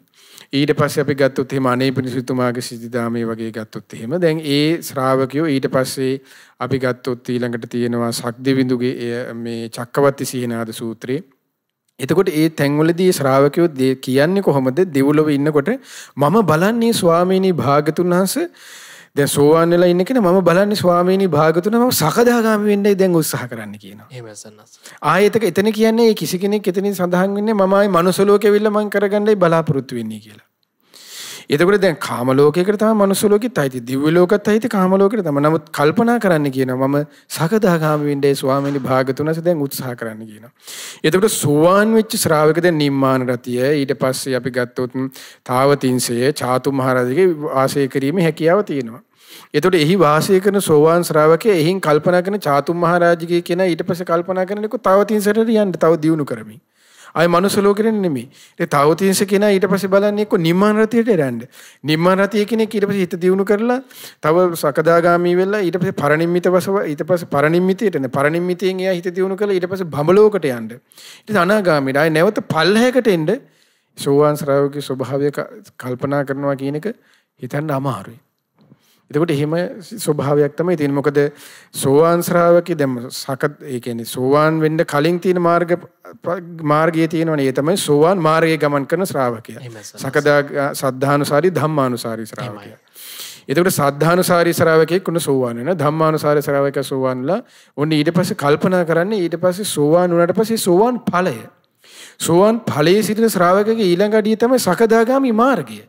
B: ඊට පස්සේ අපි ගත්තොත් එහෙම අනේපිනිසිතුමාගේ සිතිදාමේ වගේ ගත්තොත් එහෙම. දැන් ඒ ශ්‍රාවකයෝ ඊට පස්සේ අපි ගත්තොත් ඊළඟට තියෙනවා සක්දෙවිඳුගේ මේ චක්කවර්ති සීනාද සූත්‍රයේ. එතකොට ඒ තැන්වලදී ශ්‍රාවකයෝ කියන්නේ කොහොමද? දෙව්ලොව ඉන්නකොට මම බලන්නේ ස්වාමීනි භාගතුන් වහන්සේ දැන් සෝවාන් වෙලා ඉන්න කෙනා මම බලන්නේ ස්වාමීනි භාගතුන මම සකදාගාමි වෙන්නයි දැන් උත්සාහ කරන්න කියනවා.
A: එහෙම සන්නස්.
B: ආයෙතක එතන කියන්නේ කිසි කෙනෙක් එතනින් සඳහන් වෙන්නේ මම ආයේ මනුස්ස ලෝකෙ ඇවිල්ලා මං කරගන්නයි බලාපොරොත්තු වෙන්නේ කියලා. එතකොට දැන් කාම ලෝකයකට තමයි මනුස්ස ලෝකෙත් අයිති. දිව්‍ය ලෝකෙත් අයිති කාම ලෝකෙට තමයි. නමුත් කල්පනා කරන්න කියනවා මම සකදාගාමි වෙන්නයි ස්වාමීනි භාගතුනස දැන් උත්සාහ කරන්න කියනවා. එතකොට සෝවාන් වෙච්ච ශ්‍රාවක දැන් නිම්මාන රතිය ඊට පස්සේ අපි ගත්තොත් තාවතින්සය චාතු මහරජගේ වාසය කිරීමේ හැකියාව තියෙනවා. එතකොට එහි වාසය කරන සෝවාන් ශ්‍රාවකයා එහින් කල්පනා කරන චාතුම් මහරජගේ කෙනා ඊට පස්සේ කල්පනා කරනකොට තවතින්සට යන්න තව දියුණු කරමින්. ආය මනුස්ස ලෝකෙට නෙමෙයි. ඒ තවතින්ස කෙනා ඊට පස්සේ බලන්නේ එක්ක නිම්මාන රතියට යන්න. නිම්මාන රතිය කෙනෙක් ඊට පස්සේ හිත දියුණු කරලා තව සකදාගාමි වෙලා ඊට පස්සේ පරිනිම්මිත වසව ඊට පස්සේ පරිනිම්මිතයට නේ පරිනිම්මිතයෙන් එයා හිත දියුණු කරලා ඊට පස්සේ බඹලෝකට යන්න. ඊට අනාගාමීට ආය නැවත පල්ලහැකට එන්න සෝවාන් ශ්‍රාවකගේ ස්වභාවය කල්පනා කරනවා කියන එක හිතන්න අමාරුයි. එතකොට එහෙම ස්වභාවයක් තමයි තියෙන්නේ. මොකද සෝවාන් ශ්‍රාවකේ දැන් සක ඒ කියන්නේ සෝවාන් වෙන්න කලින් තියෙන මාර්ග මාර්ගයේ තියෙනවනේ. ඒ තමයි සෝවාන් මාර්ගයේ ගමන් කරන ශ්‍රාවකයා. සකදා සද්ධානුසාරි ධම්මානුසාරි ශ්‍රාවකයා. එතකොට සද්ධානුසාරී ශ්‍රාවකයෙක් උන සෝවාන් වෙනවා. ධම්මානුසාරී ශ්‍රාවකයා සෝවාන්ලා ඔන්න ඊට පස්සේ කල්පනා කරන්නේ ඊට පස්සේ සෝවාන් වුණාට පස්සේ සෝවාන් ඵලය. සෝවාන් ඵලයේ සිටින ශ්‍රාවකගේ ඊළඟ අඩිය තමයි සකදාගාමි මාර්ගය.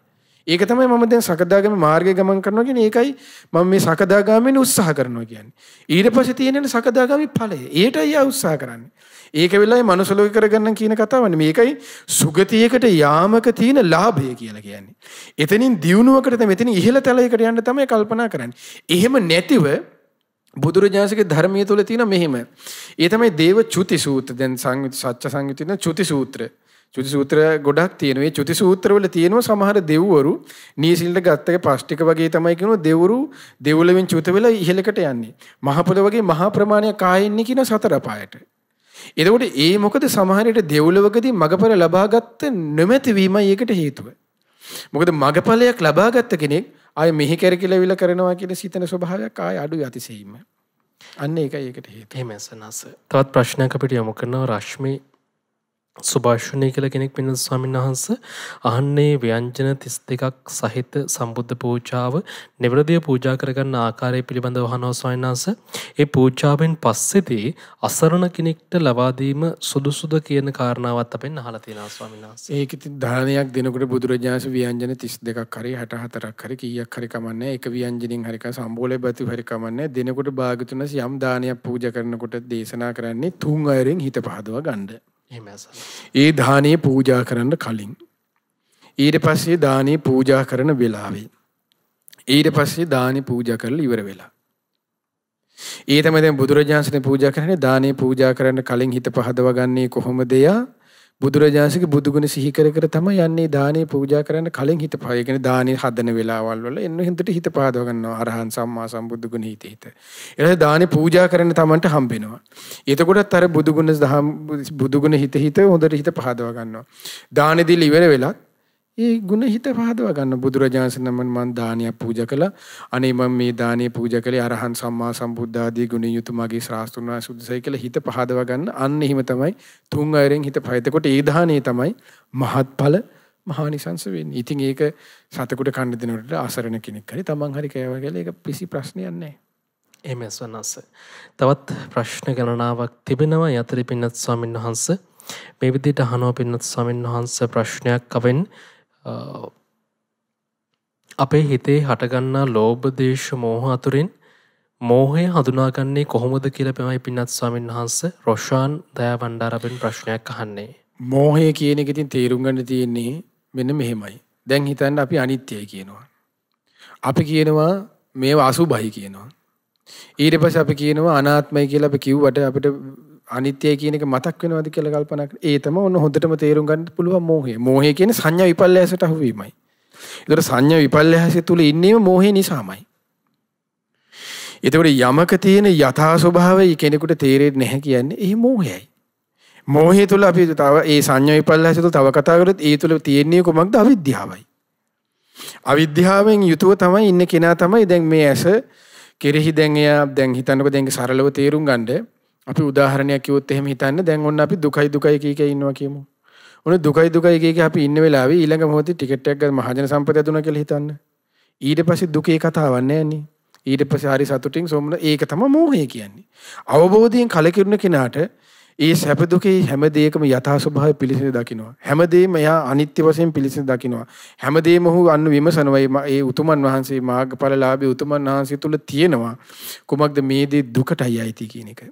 B: ඒක තමයි මම දැන් සකදාගාමී මාර්ගය ගමන් කරනවා කියන්නේ ඒකයි මම මේ සකදාගාමීන උත්සාහ කරනවා කියන්නේ. ඊට පස්සේ තියෙන සකදාගාමී ඵලය. ඒටයි යා උත්සාහ කරන්නේ. ඒක වෙලාවේ මනුසලෝක කරගන්න කියන කතාවනේ. මේකයි සුගතියකට යාමක තියෙන ලාභය කියලා කියන්නේ. එතනින් දියුණුවකට තමයි එතනින් ඉහළ තලයකට යන්න තමයි කල්පනා කරන්නේ. එහෙම නැතිව බුදුරජාණන්සේගේ ධර්මයේ තුල තියෙන මෙහෙම. ඒ තමයි දේව චුති සූත්‍ර. දැන් සංයුත් සත්‍ය සංයුතින චුති සූත්‍රය. චුති සූත්‍ර ගොඩක් තියෙනවා. මේ චුති සූත්‍රවල තියෙනවා සමහර දෙව්වරු නීසිල්ට ගත්තක පස්ටික වගේ තමයි කියනවා දෙවරු දෙව්ලෙන් චුත වෙලා ඉහළකට යන්නේ. මහ පොළොව වගේ මහා ප්‍රමාණයක් ආයෙන්නේ කියන සතර පායට. එතකොට ඒ මොකද සමහරට දෙව්ලොවකදී මගපල ලබාගත්ත නොමැති වීමයි ඒකට හේතුව. මොකද මගපලයක් ලබාගත්ත කෙනෙක් ආය මෙහි කැරකිලවිල කරනවා කියන සිතන ස්වභාවයක් ආය අඩු අතිසීම. අන්න ඒකයි ඒකට හේතු.
A: එහෙම සනස. තවත් ප්‍රශ්නයක් අපිට යොමු කරනවා රශ්මි සුභාෂණය කළ කෙනෙක් වෙන ස්වාමීන් වහන්ස? අහන්නේ ව්‍යංජන තිස් දෙකක් සහිත සම්බුද්ධ පූජාව නිවරදිය පූජා කරගන්න ආකාරය පිළිබඳ වහනෝ ස්වයන්නාස ඒ පූජාවෙන් පස්සෙදී අසරණ කෙනෙක්ට ලබාදීම සුදුසුද කියන කාරණාවත් අපෙන් අහලා තියෙනවා ස්වාමීන් වහන්සේ.
B: ඒක ඉතින් දානයක් දෙනකොට බුදුරජාණන් ව්‍යංජන 32ක් හරි 64ක් හරි කීයක් හරි කමන්නේ එක ව්‍යංජනින් හරි කා සම්බෝලේ බතු හරි කමන්නේ දෙනකොට භාගතුනස් යම් දානයක් පූජා කරනකොට දේශනා කරන්නේ තුන් අයරින් හිත පහදවා ගන්න. ඒ දානයේ පූජා කරන්න කලින්. ඊට පස්සේ දානයේ පූජා කරන වෙලාවේ. ඊට පස්සේ දානි පූජා කරලා ඉවර වෙලා. ඒ තමයි දැන් බුදුරජාණන් පූජා කරන්නේ දානේ පූජා කරන්න කලින් හිත පහදව ගන්නේ කොහොමද යා? බුදුරජාණන්සේගේ බුදුගුණ සිහි කර කර තමයි යන්නේ දානේ පූජා කරන්න කලින් හිත පහ. ඒ කියන්නේ දානේ හදන වෙලාවල් වල එන්න හිතට හිත පහදව ගන්නවා. අරහන් සම්මා සම්බුදු ගුණ හිත හිත. ඊළඟ දානේ පූජා කරන්න තමන්ට හම්බෙනවා. එතකොටත් අර බුදුගුණ දහම් බුදුගුණ හිත හිත හොඳට හිත පහදව ගන්නවා. දානේ දීලා ඉවර වෙලත් ඒ ගුණ හිත පහදව ගන්න බුදුරජාණන් නමන් මන් දානයක් පූජා කළා. අනේ මම මේ දානය පූජා කළේ අරහන් සම්මා සම්බුද්ධ ආදී ගුණ යුතු මගේ ශාස්ත්‍රුන් වහන්සේ සුදුසයි කියලා හිත පහදව ගන්න. අන්න එහෙම තමයි තුන් අයරෙන් හිත පහදකොට ඒ දානේ තමයි මහත්ඵල මහානිසංස වෙන්නේ. ඉතින් ඒක සතෙකුට කන්න දෙනකොට අසරණ කෙනෙක් හරි තමන් හරි කෑවා කියලා ඒක පිසි ප්‍රශ්නයක් නැහැ.
A: එහෙම ස්වනස්ස. තවත් ප්‍රශ්න ගණනාවක් තිබෙනවා යතරි පින්නත් ස්වාමීන් වහන්ස මේ විදිහට අහනවා පින්නත් ස්වාමීන් වහන්ස ප්‍රශ්නයක් අවෙන් අපේ හිතේ හටගන්නා ලෝභ දේශ මෝහ අතුරින් මෝහය හඳුනාගන්නේ කොහොමද කියල පෙමයි පින්නත් ස්වාමීන් වහන්ස රොෂාන් දෑ වණ්ඩාරබෙන් ප්‍රශ්නයක් අහන්නේ.
B: මෝහය කියන එක ඉතින් තේරුම් ගන්න තියෙන්නේ මෙන්න මෙහෙමයි. දැන් හිතන්න අපි අනිත්‍යයි කියනවා. අපි කියනවා මේ අසුභයි කියනවා. ඊට පස්සේ අපි කියනවා අනාත්මයි කියලා අපි කිව්වට අපිට අනිත්‍යයි කියන එක මතක් වෙනවද කියලා කල්පනා කරලා ඒ තමයි ඔන්න හොඳටම තේරුම් ගන්න පුළුවන් මෝහය. මෝහය කියන්නේ සංඥා විපල්යසට අහු වීමයි. ඒතර සංඥා විපල්යසය තුල ඉන්නේම මෝහය නිසාමයි. එතකොට යමක තියෙන යථා ස්වභාවය කෙනෙකුට තේරෙන්නේ නැහැ කියන්නේ ඒ මෝහයයි. මෝහය තුල අපි තව ඒ සංඥා විපල්යසය තුල තව කතා කරොත් ඒ තුල තියෙන්නේ කොමක්ද අවිද්‍යාවයි. අවිද්‍යාවෙන් යුතුව තමයි ඉන්න කෙනා තමයි දැන් මේ ඇස කෙරෙහි දැන් එයා දැන් හිතන්නකො දැන් සරලව තේරුම් ගන්න අපි උදාහරණයක් කිව්වොත් එහෙම හිතන්න දැන් ඔන්න අපි දුකයි දුකයි කී කී ඉන්නවා කියමු. ඔන්න දුකයි දුකයි කී කී අපි ඉන්න වෙලාවේ ඊළඟ මොහොතේ ටිකට් එකක් ගන්න මහජන සම්පතය දුන්නා කියලා හිතන්න. ඊට පස්සේ දුකේ කතාවක් නැහැ ඊට පස්සේ හරි සතුටින් සොම්න ඒක තමයි මෝහය කියන්නේ. අවබෝධයෙන් කලකිරුණ කෙනාට ඒ සැප දුකේ හැම දෙයකම යථා ස්වභාවය පිළිසිඳ දකිනවා. හැමදේම එයා අනිත්‍ය වශයෙන් පිළිසිඳ දකිනවා. හැමදේම ඔහු අන්න විමසනවා. ඒ උතුමන් වහන්සේ මාර්ගඵලලාභී උතුමන් වහන්සේ තුල තියෙනවා. කුමක්ද මේ දේ දුකටයි අයිති කියන එක.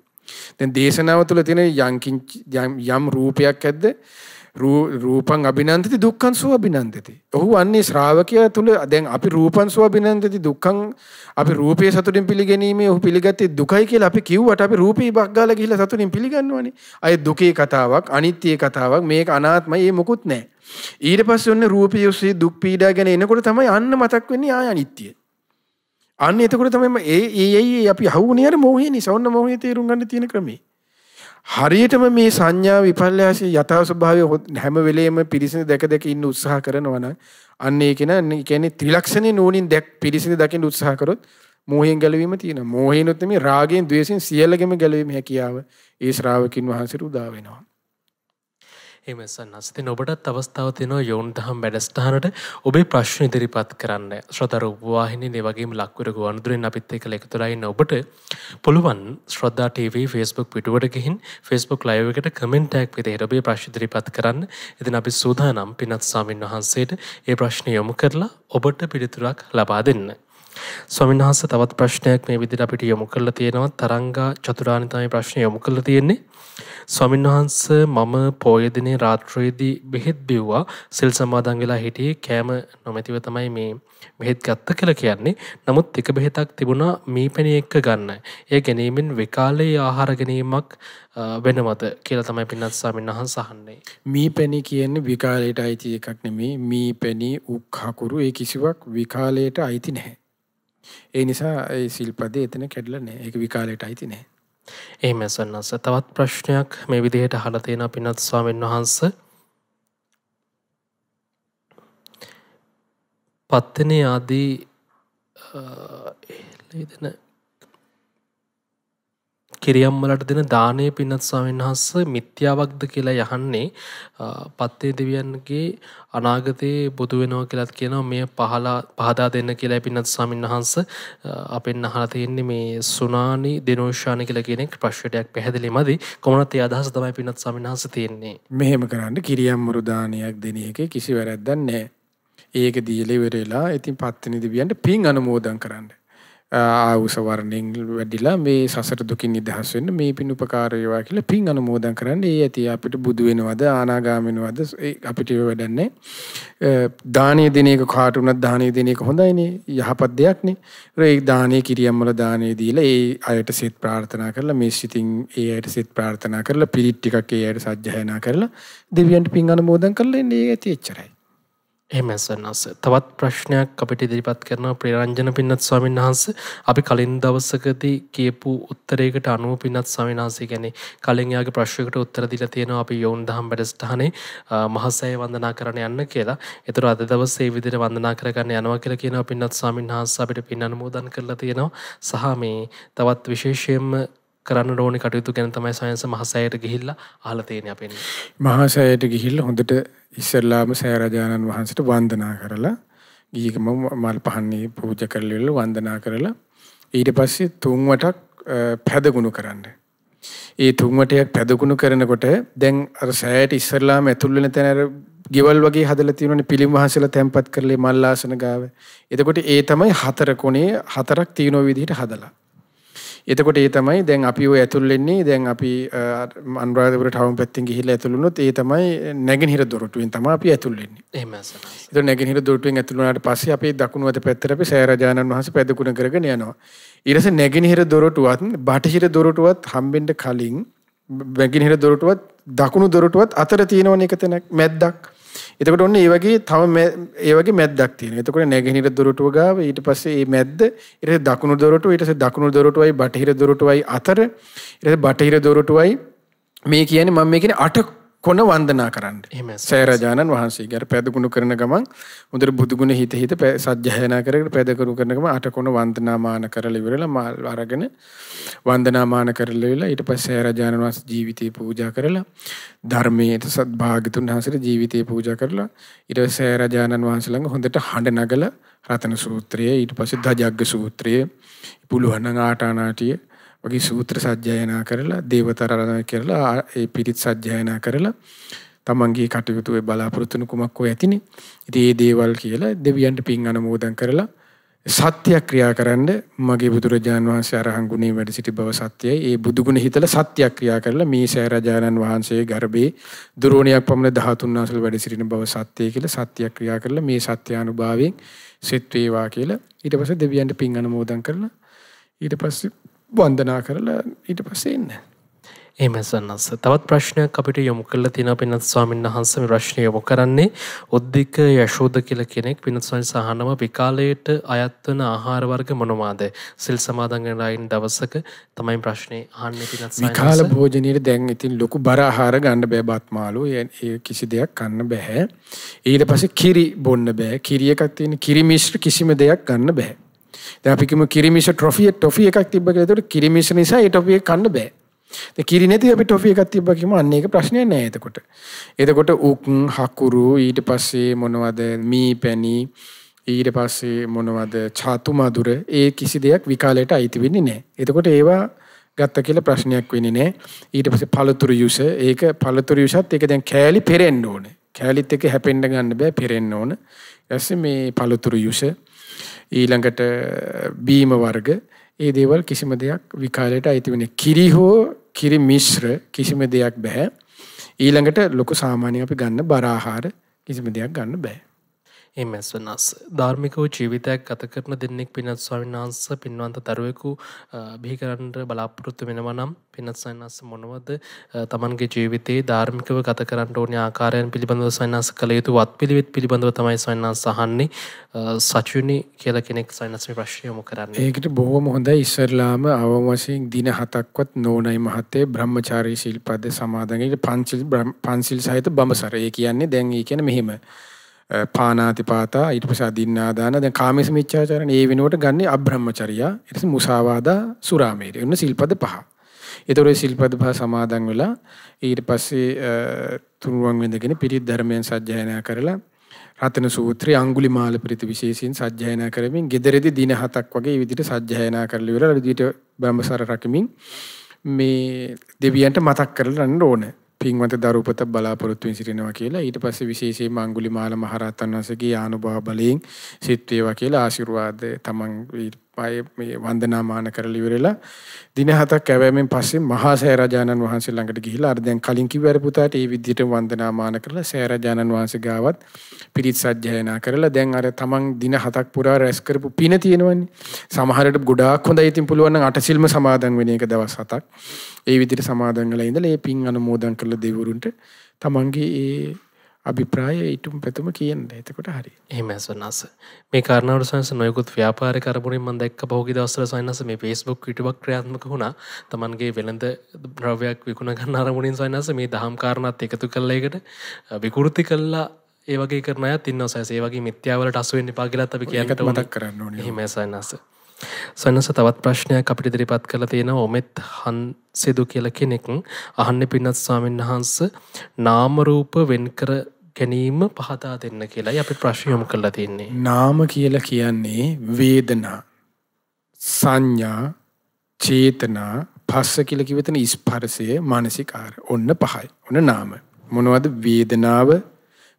B: දැන් දේශනාව තුළ තියෙන යම් යම් රූපයක් ඇද්ද රූපං අභිනන්දති දුක්ඛං සෝ අභිනන්දති. ඔහු අන්නේ ශ්‍රාවකයා තුල දැන් අපි රූපං සෝ අභිනන්දති දුක්ඛං අපි රූපයේ සතුටින් පිළිගැනීමේ ඔහු පිළිගත්තේ දුකයි කියලා අපි කිව්වට අපි රූපේ බග්ගාලා ගිහිල්ලා සතුටින් පිළිගන්නවනේ. අය දුකේ කතාවක් අනිත්‍යයේ කතාවක් මේක අනාත්මයි ඒ මොකුත් නැහැ. ඊට පස්සේ ඔන්න රූපය ඔස්සේ දුක් පීඩා ගැන එනකොට තමයි අන්න මතක් වෙන්නේ ආය අනිත්‍යය. අන්න එතකොට තමයි ඒ ඒ ඒ අපි අහුවුනේ අර මොහේ නිසා ඔන්න මොහේ තේරුම් ගන්න තියෙන ක්‍රමේ. හරියටම මේ සංඥා විපල්යාසයේ යථා ස්වභාවය හැම වෙලෙම පිරිසිදු දැක දැක ඉන්න උත්සාහ කරනවා නම් අන්න ඒක නේ කියන්නේ ත්‍රිලක්ෂණේ නෝනින් දැක් පිරිසිදු දකින්න උත්සාහ කරොත් මෝහයෙන් ගැලවීම තියෙනවා. මෝහයෙන්ුත් නෙමෙයි රාගයෙන්, ద్వේෂයෙන් සියල්ලගෙම ගැලවීම හැකියාව ඒ ශ්‍රාවකින් වහන්සේට උදා වෙනවා.
A: එම සන්නස්තින් ඔබටත් අවස්ථාව තියෙනවා යොවුන් දහම් වැඩස්ථානට ඔබේ ප්‍රශ්න ඉදිරිපත් කරන්න. ශ්‍රධර උපවාහිනි දෙවගේම ලක්වර ගුවන්දුරෙන් අපිත් එක එකතුරයින්න ඔබට පුළුවන් ශ්‍රද්ධා TV ෆස්බුක් පිටුවට ගිහින් ෆස්බුක් ලයිවකට කමෙන්ටක් විදිහට ඔබේ ප්‍රශ්න ඉදිරිපත් කරන්න. ඉතින් අපි සූදානම් පිනත් ස්වාමින් වහන්සේට ඒ ප්‍රශ්න යොමු කරලා ඔබට පිළිතුරක් ලබා දෙන්න. ස්වමින් වහන්ස තවත් ප්‍රශ්නයක් මේ විදිහට අපිට යොමු කරලා තියෙනවා. තරංගා චතුරානි තමයි ප්‍රශ්න යොමු කරලා තියෙන්නේ. ස්වාමීන් වහන්ස මම පෝයදිනේ රාත්‍රයේදී බෙහෙත් බිව්වා සිල් සමාදන් වෙලා හිටියේ කෑම නොමැතිව තමයි මේ බෙහෙත් ගත්ත කියලා කියන්නේ. නමුත් එක බෙහෙතක් තිබුණා මීපැණි එක්ක ගන්න. ඒ ගැනීමෙන් විකාලයේ ආහාර ගැනීමක් වෙනවද කියලා තමයි පින්නත් ස්වාමීන් වහන්ස අහන්නේ.
B: මීපැණි කියන්නේ විකාලයට අයිති එකක් නෙමෙයි. මීපැණි උක් හකුරු ඒ කිසිවක් විකාලයට අයිති නැහැ. ඒ නිසා ඒ සිල්පදේ එතන කැඩලා නැහැ. ඒක විකාලයට අයිති නැහැ.
A: ඒ මැසන්නස තවත් ප්‍රශ්නයක් මේ විදිහට හලතයෙන පිනත් ස්වාමීන් වහන්ස. පත්තන ආදී දෙන කිරියම්මලට දෙන දානය පින්නත් ස්වාමීන් වහන්ස මිත්‍යාවක්ද කියලා යහන්නේ පත්තේ දෙවියන්ගේ අනාගතයේ බුදු වෙනවා කියලත් කියනවා. මේ පහලා පහදා දෙන්න කියලා පින්නත් ස්වාමීන් වහන්ස අපෙන් අහලා තියෙන්නේ මේ සුනානි දිනෝෂාන කියලා කෙනෙක් ප්‍රශ්නයක් පැහැදිලි මදි කොමනත් ඒ අදහස තමයි පින්නත් ස්වාමීන් වහන්ස තියෙන්නේ.
B: මෙහෙම කරන්න කිරියම්මරු දානයක් දෙන එක කිසි වැරැද්දක් නැහැ. ඒක දීලා ඉවරලා ඉතින් පත්තිනි දෙවියන්ට පින් අනුමෝදන් කරන්න. ආවුස වර්ණයෙන් වැඩිලා මේ සසර දුකින් නිදහස් වෙන්න මේ පින් උපකාර වේවා කියලා පින් අනුමෝදන් කරන්න. ඒ ඇති අපිට බුදු වෙනවද ආනාගාම වෙනවද අපිට ඒව වැඩන්නේ. දානීය දින එක කාට උනත් දානීය දින එක හොඳයිනේ යහපත් දෙයක්නේ. ඒ දානීය කිරියම් වල දානීය දීලා ඒ අයට සිත ප්‍රාර්ථනා කරලා මේ සිතින් ඒ අයට සිත ප්‍රාර්ථනා කරලා පිරිත් ටිකක් ඒ අයට සජ්ජායනා කරලා දෙවියන්ට පින් අනුමෝදන් කරලා ඉන්නේ ඒ ඇති එච්චරයි.
A: එමැසන්නස තවත් ප්‍රශ්නයක් අපිට ඉදිරිපත් කරන ප්‍රේරංජන පින්නත් ස්වාමීන් වහන්ස. අපි කලින් දවසකදී කියපු උත්තරයකට අනුව පින්නත් ස්වාමිනාන්සේ ගැන කලින්යාගේ ප්‍රශ්යකට උත්තර දිල තියෙනවා අපි යොවුන් දහම් වැඩස්ථානේ මහසය වන්දනා කරන යන්න කියලා. එතුර අද දවසේ විදිර වන්දනා කරගන්න යනවා කියලා කියන පින්නත් ස්වාමීන් වහන්ස අපිට පින් අනුමෝදන් කරලා තියෙනවා. සහ මේ තවත් විශේෂයෙන්ම කරන්න ඕනි කටයුතු ගැන තමයි සයන්ස මහසයට ගිහිල්ලා අහලා තියෙන්නේ අපෙන්.
B: මහසයට ගිහිල්ලා හොඳට ඉස්සල්ලාම සෑරජාණන් වහන්සේට වන්දනා කරලා ගිහිකම මල් පහන්නේ පූජා කරලා වන්දනා කරලා ඊට පස්සේ තුන් වටක් පැදගුණු කරන්න. ඒ තුන් වටයක් පැදගුණු කරනකොට දැන් අර සෑයට ඉස්සල්ලාම ඇතුල් වෙන තැන අර ගෙවල් වගේ හදලා තියෙනනේ පිළිම වහන්සේලා තැම්පත් කරලේ මල් ආසන ගාව. එතකොට ඒ තමයි හතර කොනේ හතරක් තියෙන විදිහට හදලා. එතකොට ඒ තමයි දැන් අපි ඔය ඇතුල් වෙන්නේ දැන් අපි අනුරාධපුර ටවුන් පැත්තෙන් ගිහිල්ලා ඇතුල් වුණොත් ඒ තමයි නැගෙනහිර දොරටුවෙන් තමයි අපි ඇතුල් වෙන්නේ.
A: එහෙම සනස.
B: ඒතකොට නැගෙනහිර දොරටුවෙන් ඇතුල් වුණාට පස්සේ අපි දකුණු අත පැත්තට අපි සෑරජානන් වහන්සේ පැදකුණ කරගෙන යනවා. ඊට පස්සේ නැගෙනහිර දොරටුවත් බටහිර දොරටුවත් හම්බෙන්න කලින් නැගෙනහිර දොරටුවත් දකුණු දොරටුවත් අතර තියෙනවනේ එක තැනක් මැද්දක්. එතකොට ඔන්න ඒ වගේ තව ඒ වගේ මැද්දක් තියෙනවා. එතකොට නැගෙනහිර දොරටුව ගාව ඊට පස්සේ මේ මැද්ද ඊට පස්සේ දකුණු දොරටුව ඊට පස්සේ දකුණු දොරටුවයි බටහිර දොරටුවයි අතර ඊට පස්සේ බටහිර දොරටුවයි මේ කියන්නේ මම මේ කියන්නේ අට කොන වන්දනා කරන්න. සෑරජානන් වහන්සේ ගැර පැදගුණු කරන ගමන් හොඳට බුදුගුණ හිත හිත සජ්ජායනා කරගෙන පැදකරු කරන ගමන් අට කොන වන්දනාමාන කරලා ඉවරලා මාල් අරගෙන වන්දනාමාන කරලා ඉවරලා ඊට පස්සේ සෑරජානන් වහන්සේ ජීවිතේ පූජා කරලා ධර්මයේ සත්භාගතුන් වහන්සේට ජීවිතේ පූජා කරලා ඊට පස්සේ සෑරජානන් වහන්සේ ළඟ හොඳට හඬ නගලා රතන සූත්‍රය ඊට පස්සේ දජග්ග සූත්‍රය පුළුවන් නම් ආටානාටිය වගේ සූත්‍ර සජ්ජායනා කරලා දේවතරණ කරලා ඒ පිරිත් සජ්ජායනා කරලා තමන්ගේ කටයුතු බලාපොරොත්තු වෙන කුමක් හෝ ඇතිනේ. ඉතින් මේ දේවල් කියලා දෙවියන්ට පින් අනුමෝදන් කරලා සත්‍ය ක්‍රියා කරන්න මගේ බුදුරජාණන් වහන්සේ අරහන් ගුණේ වැඩ සිටි බව සත්‍යයි. ඒ බුදු ගුණ හිතලා සත්‍ය ක්‍රියා කරලා මේ සෑරජානන් වහන්සේ ගර්භේ දුරෝණියක් පමණ 13 වසර වැඩ සිටින බව සත්‍යයි කියලා සත්‍ය ක්‍රියා කරලා මේ සත්‍ය අනුභවයෙන් සෙත් වේවා කියලා ඊට පස්සේ දෙවියන්ට පින් අනුමෝදන් කරලා ඊට පස්සේ වන්දනා කරලා ඊට පස්සේ එන්න.
A: එමසන්නස තවත් ප්‍රශ්නයක් අපිට යොමු කල්ල තින පිනත් ස්වාමීන් වහන්සම ප්‍රශ්නය යොමු කරන්නේ ඔද්දික යශෝද කියල කෙනෙක් පිනත්ස්වල් සහනම විකාලයට අයත්වන ආහාරවර්ග මොනවාද? සිල් සමාදංගනයින් දවසක තමයි ප්‍රශ්නය අහන්න පිනත්
B: විකාල භෝජනයට දැන් ඉතින් ලොකු බරහාර ගණ්ඩ බෑබත්මාලු ඒ කිසි දෙයක් කන්න බැහැ ඊට පස කිරි බොන්න බෑ. කිරියකත් තියෙන කිරිමිශ්‍ර කිසිම දෙයක් ගන්න බැහැ දැන් අපි කිව්ව කිරිමිෂ ට්‍රොෆි ටොෆි එකක් තිබ්බ කියලා. ඒතකොට කිරිමිෂ නිසා ඒ ටොෆි එක කන්න බෑ. දැන් කිරි නැති අපි ටොෆි එකක් තිබ්බ කිව්වම අන්න ඒක ප්‍රශ්නයක් නෑ එතකොට. එතකොට උක් හකුරු ඊට පස්සේ මොනවද මී පැණි ඊට පස්සේ මොනවද චාතු මధుර ඒ කිසි දෙයක් විකාලයට අයිති වෙන්නේ නෑ. එතකොට ඒවා ගත්ත කියලා ප්‍රශ්නයක් වෙන්නේ නෑ. ඊට පස්සේ පළතුරු යුස ඒක පළතුරු යුසත් ඒක දැන් කෑලි පෙරෙන්න ඕනේ. කෑලිත් එක හැපෙන්න ගන්න බෑ පෙරෙන්න ඕන. ඊට මේ පළතුරු යුස ඊළඟට බීම වර්ග. ඒ දේවල් කිසිම දෙයක් විකාලයට අයිති වෙන්නේ කිරි හෝ කිරි මිශ්‍ර කිසිම දෙයක් බෑ. ඊළඟට ලොකු සාමාන්‍යයෙන් අපි ගන්න බර ආහාර කිසිම දෙයක් ගන්න බෑ.
A: එමස් වනස් ධර්මිකව ජීවිතයක් ගත කරන දෙන්නෙක් පිනත් ස්වාමීන් වහන්ස පින්වන්ත දරුවෙකු බිහිකරන්ට බලාපොරොත්තු වෙනවා නම් පිනත් සයින්නස් මොනවද තමන්ගේ ජීවිතයේ ධර්මිකව ගත කරන්න ඕන ආකාරයන් පිළිබඳව සයින්නස් කළ යුතු වත් පිළිවෙත් පිළිබඳව තමයි සයින්නස් අහන්නේ. සචුනි කියල කෙනෙක් සයින්නස්ම ප්‍රශ්නයමු කරන්න.
B: ඒකට බොහොම හොඳ ඉස්සරලාම අවම වශයෙන් දින හතක්වත් නෝනයි මහත්තේ බ්‍රහ්මචාරී ශිල්පද සමාදනයට පංචිල් පන්සිල් සහිත බඹසර ඒ කියන්නේ දැන් ඒ කියන මෙහෙම. පානාතිපාතා ඊට පස්සේ අදින්නාදාන දැන් කාමේස මිච්ඡාචාරණ ඒ වෙනුවට ගන්නේ අබ්‍රහ්මචර්යා ඊට පස්සේ මුසාවාදා සුරාමේරය ඔන්න සිල්පද පහ. ඒතකොට සිල්පද පහ සමාදන් වෙලා ඊට පස්සේ තුනුරුවන් විඳගෙන පිරිත් ධර්මයන් සජ්ජායනා කරලා රතන සූත්‍රය අඟුලිමාල ප්‍රති විශේෂයෙන් සජ්ජායනා කරමින් ගෙදරදී දින හතක් වගේ විදිහට සජ්ජායනා කරලා ඉවරලා විදිහට බඹසර රකිමින් මේ දෙවියන්ට මතක් කරලා යන්න ඕනේ. පින්වත දරුපත බලාපොරොත්තුවෙන් සිටිනවා කියලා. ඊට පස්සේ විශේෂයෙන්ම අඟුලිමාල මහරහතන් වහන්සේගේ ආනුභාව බලයෙන් සිත් වේවා කියලා ආශිර්වාද තමන් පය මේ වන්දනාමාන කරලා ඉවරලා දින හතක් කැවෑමෙන් පස්සේ මහා සෑරජානන් වහන්සේ ළඟට ගිහිලා අර දැන් කලින් කිව්ව පුතාට ඒ විදිහට වන්දනාමාන කරලා සෑරජානන් වහන්සේ ගාවත් පිරිත් සජ්ජායනා කරලා දැන් අර තමන් දින හතක් පුරා රැස් කරපු පින තියෙනවනේ. සමහරට ගොඩාක් හොඳයි. ඉතින් පුළුවන් නම් අටසිල්ම සමාදන් වෙන එක දවස් හතක්. ඒ විදිහට සමාදන් වෙලා ඉඳලා ඒ පින් අනුමෝදන් කරලා දෙවිවරුන්ට තමන්ගේ ඒ අභිප්‍රාය ඉටුම් පැතුම කියන්න. එතකොට හරි.
A: එහම ඇස්වන්නස මේ කාරණවට සන්ස නොයකුත් ව්‍යාපාර කරමුණින් මන් දැක්ක පහුගි දවසර සන්නස මේ පේස්බුක් ඉටුවක් ක්‍රියාත්මක වුණා. තමන්ගේ වෙළඳ ද්‍රවයක් විකුණ ගන්න අරමුණින් සන්නස මේ දහම් කාරණත් එකතු කල්ලයකට විකෘති කල්ලා ඒවගේ කරනය තින්න සැසේ වගේ මිත්‍යාවලට අසුවෙන් පාගලත් අපි කියන්නට
B: මතක් කරන්න
A: හිමසන්නස සන්නස තවත් ප්‍රශ්නයක් අපිට දිරිපත් කළ තියෙන ඔමෙත් හන් සිදු කියල කෙනෙක්. අහන්න පින්නත් ස්වාමීන් වහන්ස නාමරූප වෙන්කර ගැනීම පහදා දෙන්න කියලා අපි ප්‍රශ්යොම කරලා තින්නේ.
B: නාම කියල කියන්නේ වේදනා සංඥා චේතනා පස්ස කියල කිවතන ඉස්පරසය මානසිකාර. ඔන්න පහයි. ඔන්න නාම. මොනවද වේදනාව?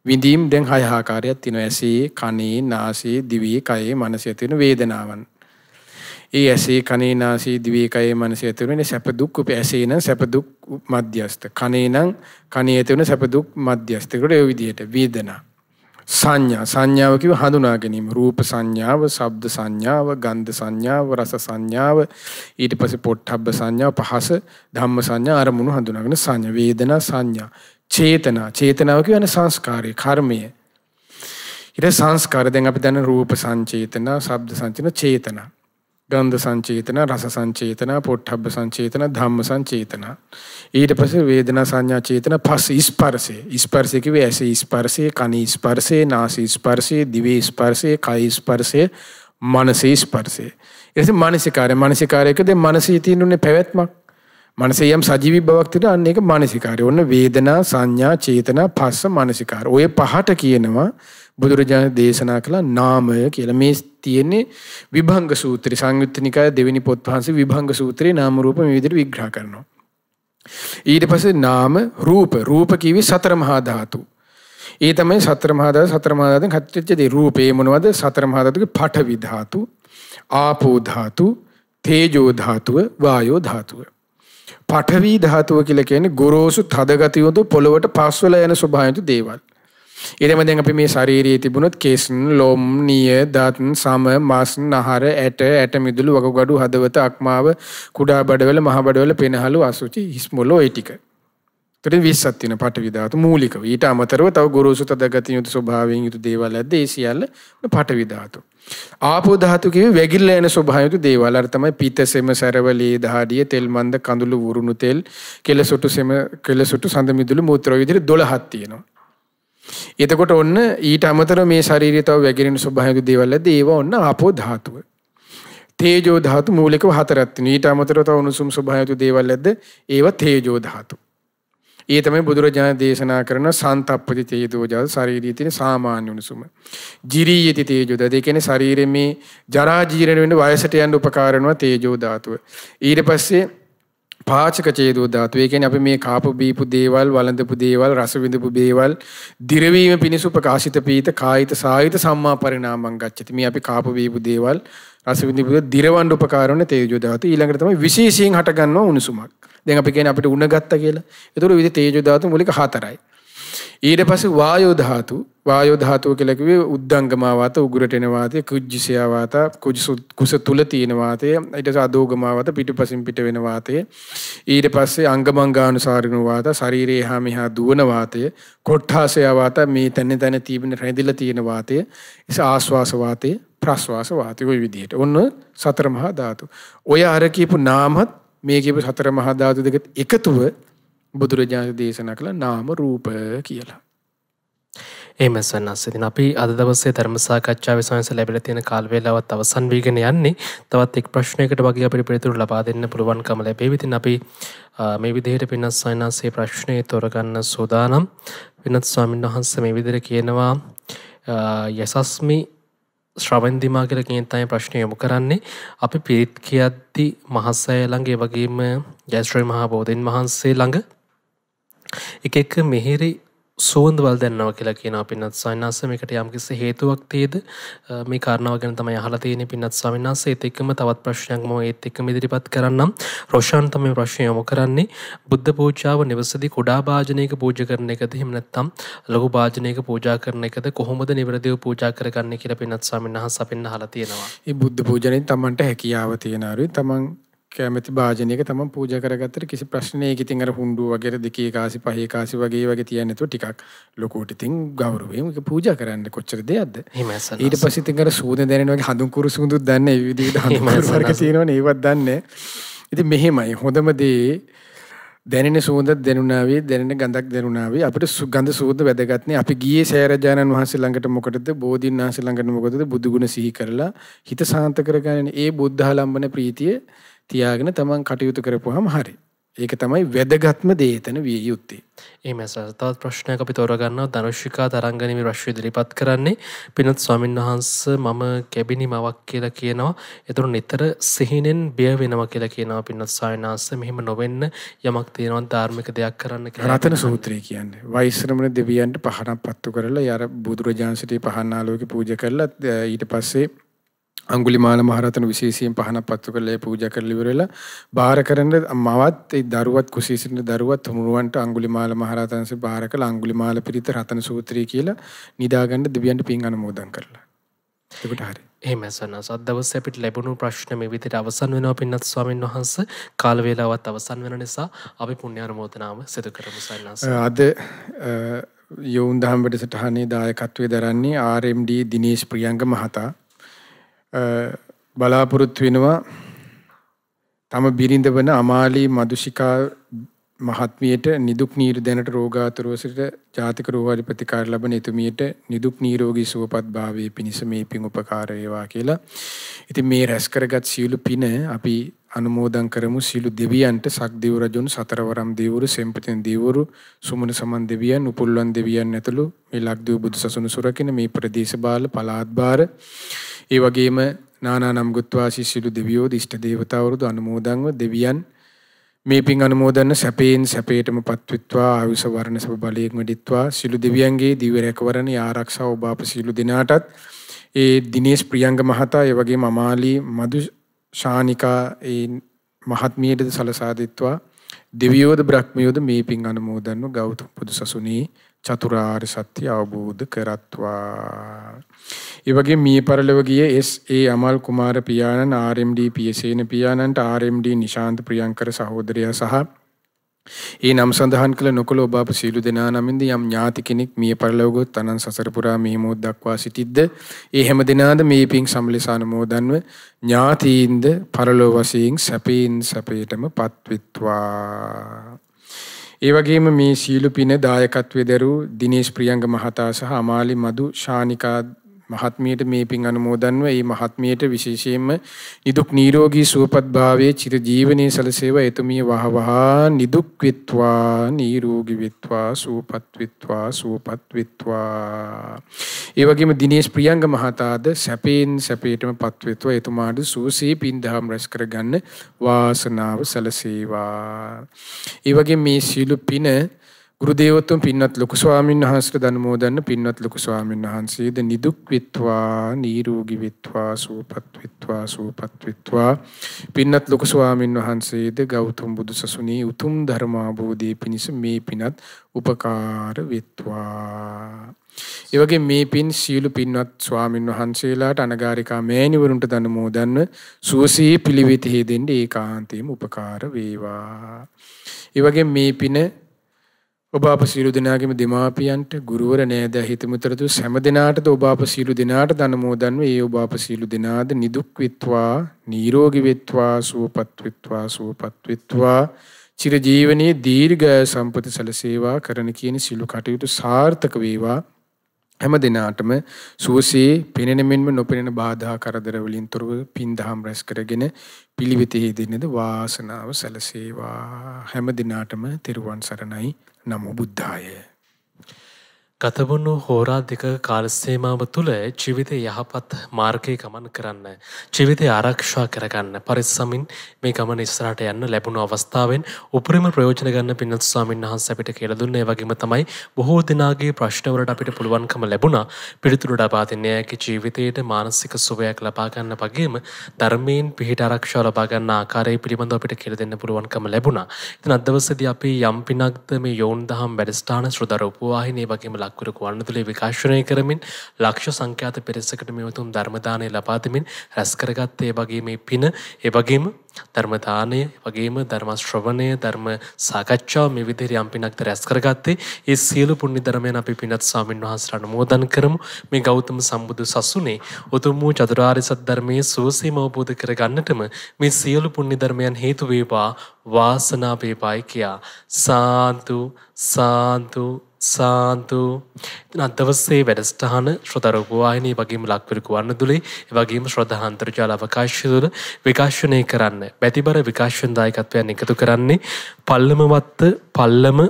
B: විඳීම් දැන් හයහාකාරයක් තින ඇසේ කනේ නාසේ දිවේ කයේ මනසය තියෙන වේදනාවන්. ඒ ඇසේ කනේ නාසයේ දිවේ කයේ මනසේ ඇති වෙන සැප දුක් උප. ඇසේ නම් සැප දුක් මධ්‍යස්ත කනේ නම් කනේ ඇති වෙන සැප දුක් මධ්‍යස්ත ඒකට ඒ විදිහට වේදනා. සංඥා. සංඥාව කිව්ව හඳුනා ගැනීම. රූප සංඥාව ශබ්ද සංඥාව ගන්ධ සංඥාව රස සංඥාව ඊට පස්සේ පොට්ටබ්බ සංඥාව පහස ධම්ම සංඥා අරමුණු හඳුනාගෙන සංඥා. වේදනා සංඥා. චේතනා. චේතනාව කියන්නේ සංස්කාරය කර්මය. ඊට සංස්කාර දැන් අපි දන්න රූප සංචේතන ශබ්ද සංචේතන චේතනා. ගන්ධ සංචේතන රස සංචේතන පොට්ටබ්බ සංචේතන ධම්ම සංචේතන. ඊට පස්සේ වේදනා සංඥා චේතන පස් ස්පර්ශය. ස්පර්ශය කිව්වේ ඇස ස්පර්ශය කන ස්පර්ශය නාසය ස්පර්ශය දිවේ ස්පර්ශය කය ස්පර්ශය මනසේ ස්පර්ශය. ඊට පස්සේ මානසිකාරය. මානසිකාරයකදී මනසේ තියෙනුනේ පැවැත්මක්. මනසේ යම් සජීවී බවක් තියෙන අන්න ඒක මානසිකාරය. ඔන්න වේදනා සංඥා චේතනා පස්ස මානසිකාර. ඔය පහට කියනවා බුදුරජාණන් දේශනා කළ නාමය කියලා මේ තියෙන්නේ විභංග සූත්‍රය සංයුත්ත නිකාය දෙවෙනි පොත් වහන්සේ විභංග සූත්‍රයේ නාම රූප මේ විදිහට විග්‍රහ කරනවා. ඊට පස්සේ නාම රූප රූප කිවි සතර මහා ධාතු. ඒ තමයි සතර මහා ධාතු සතර මහා ධාතුන් හත්වෙච්ච දේ රූපේ මොනවද සතර මහා ධාතුගේ පඨවි ධාතු ආපෝ ධාතු තේජෝ ධාතුව වායෝ ධාතුව. පඨවි ධාතුව කියලා කියන්නේ ගොරෝසු තදගතිය යොදු පොළවට පස්වල යන ස්වභාවයතු දේවල්. ඊළඟ දැන් අපි මේ ශාරීරියේ තිබුණොත් කේසන්, ලොම්, නිය, දත්, සම, මස්, නහර, ඇට, ඇට මිදුළු, වකුගඩු, හදවත, අක්මාව, කුඩා බඩවැල, මහ බඩවැල, පෙනහළු, අසුචි, හිස් මොළ ඔය ටික. එතන 20ක් තියෙන පටවි ධාතු මූලිකව. ඊට අමතරව තව ගොරෝසු තදගතිය යුතු ස්වභාවයෙන් යුතු දේවල් ඇද්ද ඒ සියල්ල පටවි ධාතු. ආපෝ ධාතු කිව්වේ වැగిරලා යන ස්වභාවය යුතු දේවල්. අර තමයි පිතසෙම සරවලී දහඩිය තෙල් මන්ද කඳුළු වුරුණු තෙල් කෙලසොටු සෙම කෙලසොටු සඳ මිදුළු මූත්‍රා විදිහට 12ක් තියෙනවා. එතකොට ඔන්න ඊට අමතර මේ ශරීරය තව වැగిරෙන ස්වභාවික දේවල් ඇද්ද ඒවා ඔන්න ආපෝ ධාතුව. තේජෝ ධාතු මූලිකව හතරක් තියෙනවා. ඊට අමතරව තව උණුසුම් ස්වභාවික දේවල් ඇද්ද ඒවා තේජෝ ධාතු. ඒ තමයි බුදුරජාණන් දේශනා කරන සන්තප්පති තේජෝ ධාතු ශරීරයේ තියෙන සාමාන්‍ය උණුසුම. ජිරීයති තේජෝ ධාතු. ඒ කියන්නේ ශරීරයේ මේ ජරා ජීර්ණ වෙන වයසට යන්න උපකාර වෙනවා තේජෝ ධාතුව. ඊට පස්සේ පාචක චේදෝ ධාතු. ඒ කියන්නේ අපි මේ කාපු බීපු දේවල්, වළඳපු දේවල්, රස විඳපු දේවල් දිරවීම පිණිස උපකාශිත පීත කායිත සාහිත සම්මා පරිණාමං ගච්ඡති. මේ අපි කාපු බීපු දේවල්, රස විඳපු දිරවන්න උපකාර වන තේජෝ ධාතු. ඊළඟට තමයි විශේෂයෙන් හට ගන්නවා උණුසුමක්. දැන් අපි කියන්නේ අපිට උණ ගත්තා කියලා. ඒතකොට විවිධ තේජෝ ධාතු මූලික හතරයි. ඊට පස්සේ වායෝ ධාතු වායෝ ධාතුව කියලා කිව්වේ උද්දංගම වාත උගුරට එන වාතය කුජ්ජිසය වාත කුස තුල තියෙන වාතය ඊට පස්සේ අදෝගම වාත පිටුපසින් පිට වෙන වාතය. ඊට පස්සේ අංගමංගානුසාරින වාත ශරීරයේ එහා මෙහා දුවන වාතය කොට්ඨාසය වාත මේ තැන තැන තියෙන රැඳිලා තියෙන වාතය ඉස ආස්වාස වාතය ප්‍රස්වාස වාතය ওই විදිහට. ඔන්න සතර මහා ධාතු. ඔය අර කියපු නාමත් මේ කියපු සතර මහා ධාතු දෙක එකතුව බුදුරජාණන් දේශනා කළ නාම රූප කියලා.
A: එම සන්නස් ඉතින් අපි අද දවසේ ධර්ම සාකච්ඡාව සංස ලැබිලා තියෙන කාල වේලාවත් අවසන් වීගෙන යන්නේ. තවත් එක් ප්‍රශ්නයකට වගේ අපිට පිළිතුරු ලබා දෙන්න පුළුවන්කම ලැබෙවි. ඉතින් අපි මේ විදිහට පින්නත් සයන්සේ ප්‍රශ්නේ තෝරගන්න සූදානම්. විනත් ස්වාමීන් වහන්සේ මේ විදිහට කියනවා යසස්මි ශ්‍රවන්දිමා කියල කියෙන් තමයි ප්‍රශ්නය යොමු කරන්නේ අපි පිරිත් කියද්දි මහස්සය ළඟ වගේම ජැස්ත්‍රී මහා බෝධීන් වහන්සේ ළඟ එක එක මෙහිරි සුවන්දවල් දැන්නාව කියලා කියන පින්නත් සයින්නාසමකට යම්කිස හේතුවක් තියද? මේ කාරණාවගෙන තම යහලතියන පින්නත් ස්වාමින්නාස ඒත් එක්කම තවත් ප්‍රශ්නයක්ම ඒත් එක්ක ඉදිරිපත් කරන්නම්. රෝෂාන් තම ප්‍රශ්නය යොමු කරන්නේ. බුද්ධ පූජාව නිවසදි කුඩා භාජනයක පූජ කරන එකද? හිමනැත්තම් ලොකු භාජනයක පූජා කරන එකද? කොහොමද නිවරදිව පූජා කරගන්න කියලා පින්නත් ස්වාමින් වහන්ස අපෙන්න්න හලතියෙනවා
B: ඒ බුද්ධ පූජනයෙන් තමන්ට හැකියාව තියෙනරු තමන් කැමති භාජනයක තමන් පූජ කරගත්තට කිසි ප්‍රශ්නයක ඉතින් අර හුණ්ඩුව වගේ දෙකේ කාසි පහේ කාසි වගේ වගේ තියන්නේ නැතුව ටිකක් ලොකෝට ඉතින් ගෞරවයෙන් ඒක පූජා කරන්න කොච්චර දෙයක්ද? ඊට පස්සේ ඉතින් අර සූද දැනෙන වගේ හඳුන් කුරු සූදුත් දන්නේ ඒ විදිහට හඳුන් කුරු වර්ග තියෙනවනේ. ඒවත් දන්නේ ඉතින් මෙහෙමයි. හොඳම දේ දැනෙන සූඳ දැනුනාවේ දැනෙන ගඳක් දැනුනාවේ අපිට ගඳ සූඳ වැදගත්නේ. අපි ගියේ සෑරජානන් වහන්සේ ළඟට මොකටද බෝධීන් වහන්සේ ළඟට මොකටද බුදු ගුණ සිහි කරලා හිත සාන්ත කරගන්න? ඒ බුද්ධාලම්බන ප්‍රීතිය තියාගෙන තමන් කටයුතු කරපුහම හරි. ඒක තමයි වැදගත්ම දේතන විය යුත්තේ.
A: ඒ මැස තවත් ප්‍රශ්නයක් අපි තෝරගන්න ධනුෂ්ිකා තරංගනීම රශ්ව ඉදිරිපත් කරන්නේ. පිනත් ස්වාමින් වහන්ස මම කැබිනි මවක් කියලා කියනවා. එතුරු නිතර සිහිනෙන් බිය වෙනම කියලා කියනවා පින්නත් සායනාස මෙහෙම නොවෙන්න යමක් තියෙනවා ධර්මික දෙයක් කරන්න
B: රතන සූත්‍රය කියන්නේ. වෛශ්‍රමණ දෙවියන්ට පහනක් පත්තු කරලා යර බුදුරජාන්සිටේ පහන්නාලෝක පූජ කරලා ඊට පස්සේ අංගුලිමාල මහරහතන් විශේෂයෙන් පහනක් පත්තු කරලා පූජා කරලා ඉවරලා බාර කරන මවත් ඒ දරුවත් කුසී සිටින දරුවත් තුමුරුවන්ට අංගුලිමාල මහරහතන්සේ බාර කළ අංගුලිමාල පිරිත රතන සූත්‍රය කියලා නිදාගන්න දෙවියන්ට පින් අනුමෝදන් කරලා. එතකොට හරි.
A: එහෙම සන්නස් අදවස අපිට ලැබුණු ප්‍රශ්න මේ විදිහට අවසන් වෙනවා පින්නත් ස්වාමීන් වහන්ස කාල වේලාවත් අවසන් වෙන නිසා අපි පුණ්‍ය අනුමෝදනාව සිදු කරමු සන්නස්.
B: අද යොවුන් දහම් වැඩසටහනේ දායකත්වය දරන්නේ RMD දිනේශ් ප්‍රියංග මහතා බලාපොරොත්තු වෙනවා තම බිරිඳ වන අමාලී මදුෂිකා මහත්මියට නිදුක් නීර දැනට රෝගාතුරවසට ජාතික රෝහලි ප්‍රතිකාර ලබන එතුමියට නිදුක් නීරෝගී සුවපත් භාවයේ පිණිස මේ පින් උපකාර වේවා කියලා. ඉතින් මේ රැස් කරගත් සියලු පින අපි අනුමෝදන් කරමු සියලු දෙවියන්ට සක්දේව රජුන් සතරවරම් දේවරු සෙම්පතින් දේවරු සුමන සමන් දෙවියන් උපුල්වන් දෙවියන් ඇතුළු මේ ලක්දිව බුදු සසුන සුරකින මේ ප්‍රදේශ බාල පළාත් බාර ඒ වගේම නානා නම් ගුත්වාසී සියලු දෙවියෝ දිෂ්ට දේවතාවරුද අනුමෝදන්ව දෙවියන් මේ පින් අනුමෝදන්න සැපයෙන් සැපේටම පත්විත්වා ආයුෂ වර්ණ සබ බලයෙන් වැඩිත්වා. සිළු දෙවියන්ගේ දිව්‍ය රැකවරණ ආරක්ෂාව ඔබ අප සියලු දෙනාටත්. ඒ දිනේෂ් ප්‍රියංග මහතා ඒ වගේම අමාලි මදු ශානිකා ඒ මහත්මියටද සලසා දෙත්වා දෙවියෝද බ්‍රහ්මයෝද මේ පින් අනුමෝදන්ව ගෞතම බුදු සසුනේ චතුරාර්ය සත්‍ය අවබෝධ කරත්වා. ඒ වගේ මිය පරලොව ගිය එස්.ඒ. අමල් කුමාර පියාණන් ආර්.එම්.ඩී. පියසේන පියාණන්ට ආර්.එම්.ඩී. නිශාන්ත ප්‍රියංකර සහෝදරයා සහ ඒ නම් සඳහන් කළ නොකළ ඔබ අප සීලු දෙනා නමින්ද යම් ඥාති කෙනෙක් මිය පරලොව ගොත් අනන් සසර පුරා මේ මොහොත දක්වා සිටිද්ද? ඒ හැම දිනාද මේ පිං සම්ලෙස අනුමෝදන්ව ඥාතීන්ද පරලොව වශයෙන් සැපේන් සැපේටම පත්විත්වා. ඒ වගේම මේ සීලු පින දායකත්වයේ දරූ දිනේෂ් ප්‍රියංග මහතා සහ අමාලි මදු ශානිකා මහත්මියට මේ පින් අනුමෝදන්ව ඒ මහත්මියට විශේෂයෙන්ම නිදුක් නිරෝගී සුවපත් භාවයේ චිර ජීවනයේ සලසේවා. එතුමිය වහ වහා නිදුක් වෙත්වා නිරෝගී වෙත්වා සුවපත් වෙත්වා සුවපත් වෙත්වා. ඒ වගේම දිනේෂ් ප්‍රියංග මහතාද සැපේන් සැපේටම පත් වෙත්වා එතුමාට සූසී පින් දහම් රැස් කරගන්න වාසනාව සලසේවා. ඒ වගේම මේ සීල පින ගුරු දේවතුන් පින්වත් ලොකු ස්වාමීන් වහන්සේට දනමෝදන්න පින්වත් ලොකු ස්වාමීන් වහන්සේද නිදුක් වෙත්වා නිරෝගී වෙත්වා සුවපත් වෙත්වා සුවපත් වෙත්වා. පින්වත් ලොකු ස්වාමීන් වහන්සේද ගෞතම බුදු සසුනේ උතුම් ධර්මාභෝධයේ පිණිස මේ පිනත් උපකාර වෙත්වා. ඒ වගේ මේ පින් සීලු පින්වත් ස්වාමින් වහන්සේලාට අනගාരികා මෑණිවරුන්ට දනමෝදන්න සුවසේ පිළිවෙත හේදෙන්න ඒකාන්තයෙන්ම උපකාර වේවා. ඒ වගේ මේ පින ඔබ අප සියලු දෙනාගේම දෙමාපියන්ට ගුරුවර නෑද හිතමුතරතු හැම දෙනාටද ඔබ අප සියලු දෙනාට දනමෝදන්ව ඒ ඔබ අප සියලු දෙනාද නිදුක් වෙත්වා නිරෝගී වෙත්වා සුවපත් වෙත්වා සුවපත් වෙත්වා. චිරජීවනයේ දීර්ඝ සම්පත සලසේවා කරන කියන සිළු කටයුතු සාර්ථක වේවා. හැම දිනාටම සුවසේ පෙනෙන මෙන්ම නොපෙනෙන බාධා කරදර වලින් තොරව පින් දහම් රැස් කරගෙන පිළිවෙතෙහි දෙන්නද වාසනාව සැලසේවා. හැම දිනාටම තෙරුවන් සරණයි. නමෝ බුද්ධාය
A: ගතවුණු හෝරා දෙක කාලසේමාව තුළ ජීවිතය යහපත් මාර්ගයේ ගමන් කරන්න. ජීවිතය ආරක්ෂා කරගන්න පරිස්සමින් මේ ගමන ඉස්සරහට යන්න ලැබුණු අවස්ථාවෙන් උපරිම ප්‍රයෝජන ගන්න පින්නත් ස්වාමීන් වහන්සේ අපිට කියලා දුන්නේ වගේම තමයි බොහෝ දිනාගේ ප්‍රශ්නවලට අපිට පුළුවන්කම ලැබුණා පිළිතුරු ලබා දෙන්න යකි ජීවිතයට මානසික සුවයක් ලබා ගන්න වගේම ධර්මයෙන් පිහිට ආරක්ෂාව ලබා ගන්න ආකාරය පිළිබඳව අපිට කියලා දෙන්න පුළුවන්කම ලැබුණා. ඉතින් අද දවසේදී අපි යම් පිනක්ද මේ යෝන් දහම් වැඩසටහන ශ්‍රොතර උපවාහිනිය වගේම ලක්වර ගුවන්විදුලිය විකාශනය කරමින් ලක්ෂ සංඛ්‍යාත පිරිසකට මේ උතුම් ධර්මදානය ලබා දෙමින් රැස් කරගත් ඒ වගේ මේ පින ඒ වගේම ධර්මදානය වගේම ධර්ම ශ්‍රවණය ධර්ම සාකච්ඡාව මේ විදිහට යම් පිනක්ද රැස් කරගත්තේ. ඒ සියලු පුණ්‍ය ධර්මයන් අපි පිනත් ස්වාමින් වහන්සේට අනුමෝදන් කරමු. මේ ගෞතම සම්බුදු සසුනේ උතුම් වූ චතුරාර්ය සත්‍ය ධර්මයේ සුවසීම අවබෝධ කරගන්නටම මේ සියලු පුණ්‍ය ධර්මයන් හේතු වේවා වාසනාව වේවායි කියා. සාන්තු සාන්තු. සාන්තු. අදවස්සේ වැඩස්ටහන ශ්‍රොතරපුවාහිනී වගේම ලක්වර ගුවන්න දුලේ වගේම ශ්‍රද්ධහන්තර්ජාල අවකාශය තුළ විකාශනය කරන්න. බැතිබර විකාශන් දායකත්වයන් එකතු කරන්නේ පල්ලමවත්ත පල්ලම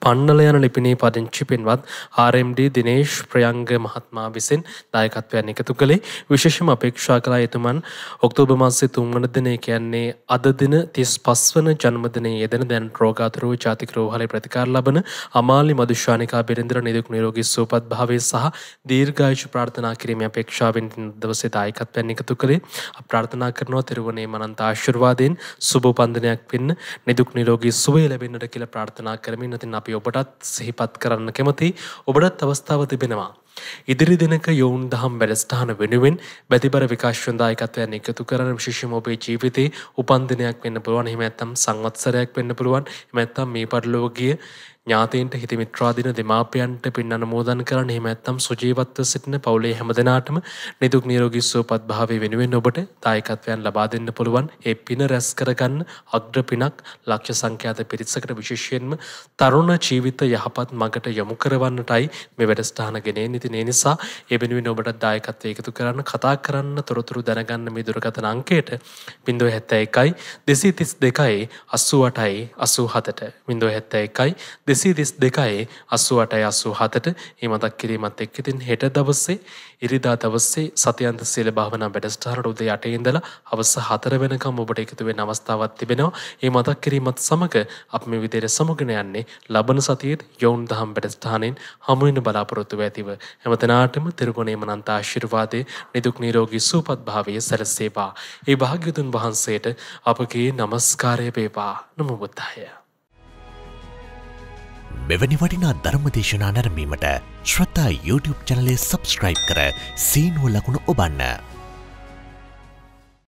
A: පන්නල යන ලිපිනේ පදිංචි පින්වත් RMD දිනේශ් ප්‍රයංග මහත්මා විසින් දායකත්වයන් එකතු කළේ. විශේෂම අපේක්ෂා කලා එතුමන් ඔක්තෝබ මාසේ තුන්වන දිනය කියන්නේ අද දින තිස් පස්වන ජන්මදිනයේ යෙදෙන දැන් රෝගාතුරෝ ජාතික රෝහලේ ප්‍රතිකාර ලබන අමාලි මදුෂානිකා බිරිඳර නිදුක් නිරෝගී සුවපත් භාවය සහ දීර්ඝායුෂ ප්‍රාර්ථනා කිරීමේ අපේක්ෂාවෙන් දවසේ දායකත්වයන් එකතු කළේ. ප්‍රාර්ථනා කරනවා තෙරුවනේ මනන්ත ආශිර්වාදයෙන් සුබ උපන්දිනයක් වෙන්න නිදුක් නිරෝගී සුවය ලැබෙන්නට කියලා ප්‍රාර්ථනා කරමින් ඉතින් අපි ඔබටත් සිහිපත් කරන්න කැමති ඔබටත් අවස්ථාව තිබෙනවා. ඉදිරි දිනක යොවුන් දහම් වැඩස්ථාන වෙනුවෙන් බැතිබර විකාශයදායකත්වයන් එකතු කරන විශේෂම ඔබේ ජීවිතේ උපන්දිනයක් වෙන්න පුළුවන් එහෙම නැත්නම් සංවත්සරයක් වෙන්න පුළුවන් එහෙම නැත්නම් මේ පරිලෝකීය ඥාතීන්ට හිත මිත්‍රාදීන දෙමාපියන්ට පින් අනුමෝදන් කරන්න. එහෙම නැත්නම් සුජීවත්ව සිටින පවුලේ හැමදෙනාටම නිදුක් නිරෝගී සුවපත් භාවය වෙනුවෙන් ඔබට දායකත්වයන් ලබා දෙන්න පුළුවන්. ඒ පින රැස් කරගන්න අග්‍ර පිනක් ලක්ෂ සංඛ්‍යාත පිරිසකට විශේෂයෙන්ම තරුණ ජීවිත යහපත් මගට යොමු කරවන්නටයි මේ වැඩසටහන ගෙනෙන්නේ. ඉතින් ඒ නිසා ඒ වෙනුවෙන් ඔබට දායකත්වය එකතු කරන්න කතා කරන්න තොරතුරු දැනගන්න මේ දුරකථන අංකයට 071 232 88යි 87ට 071 දෙසී දෙස් දෙකයි අස්සු අටයි අස්සු හතට ඒ මතක් කිරීමත් එක් ඉතින් හෙට දවස්සේ ඉරිදා දවස්සේ සතියන්ත සීල භාවනා වැඩස්ටාරට උදේ අටේ ඉඳලා හවස හතර වෙනකම් ඔබට එකතු වෙන අවස්ථාවක් තිබෙනවා. ඒ මතක් කිරීමත් සමග අප මේ විදිහට සමුගෙන යන්නේ ලබන සතියේ යොවුන් දහම් වැඩස්ටානෙන් හමු වෙන බලාපොරොත්තු ඇතිව හැමතෙනාටම තිරුගුණේ මනන්ත ආශිර්වාදයේ නිදුක් නිරෝගී සුවපත් භාවයේ සැලසේවා. ඒ භාග්‍යතුන් වහන්සේට අපගේ নমස්කාරය වේවා. නමෝ බුද්ධාය.
C: මෙවැනි වටිනා ධර්මදේශනා නැරමීමට ශ්‍රතා YouTube චනලේ සබස්ක්‍රයිබ් කර සීනුව ලකුණු ඔබන්න.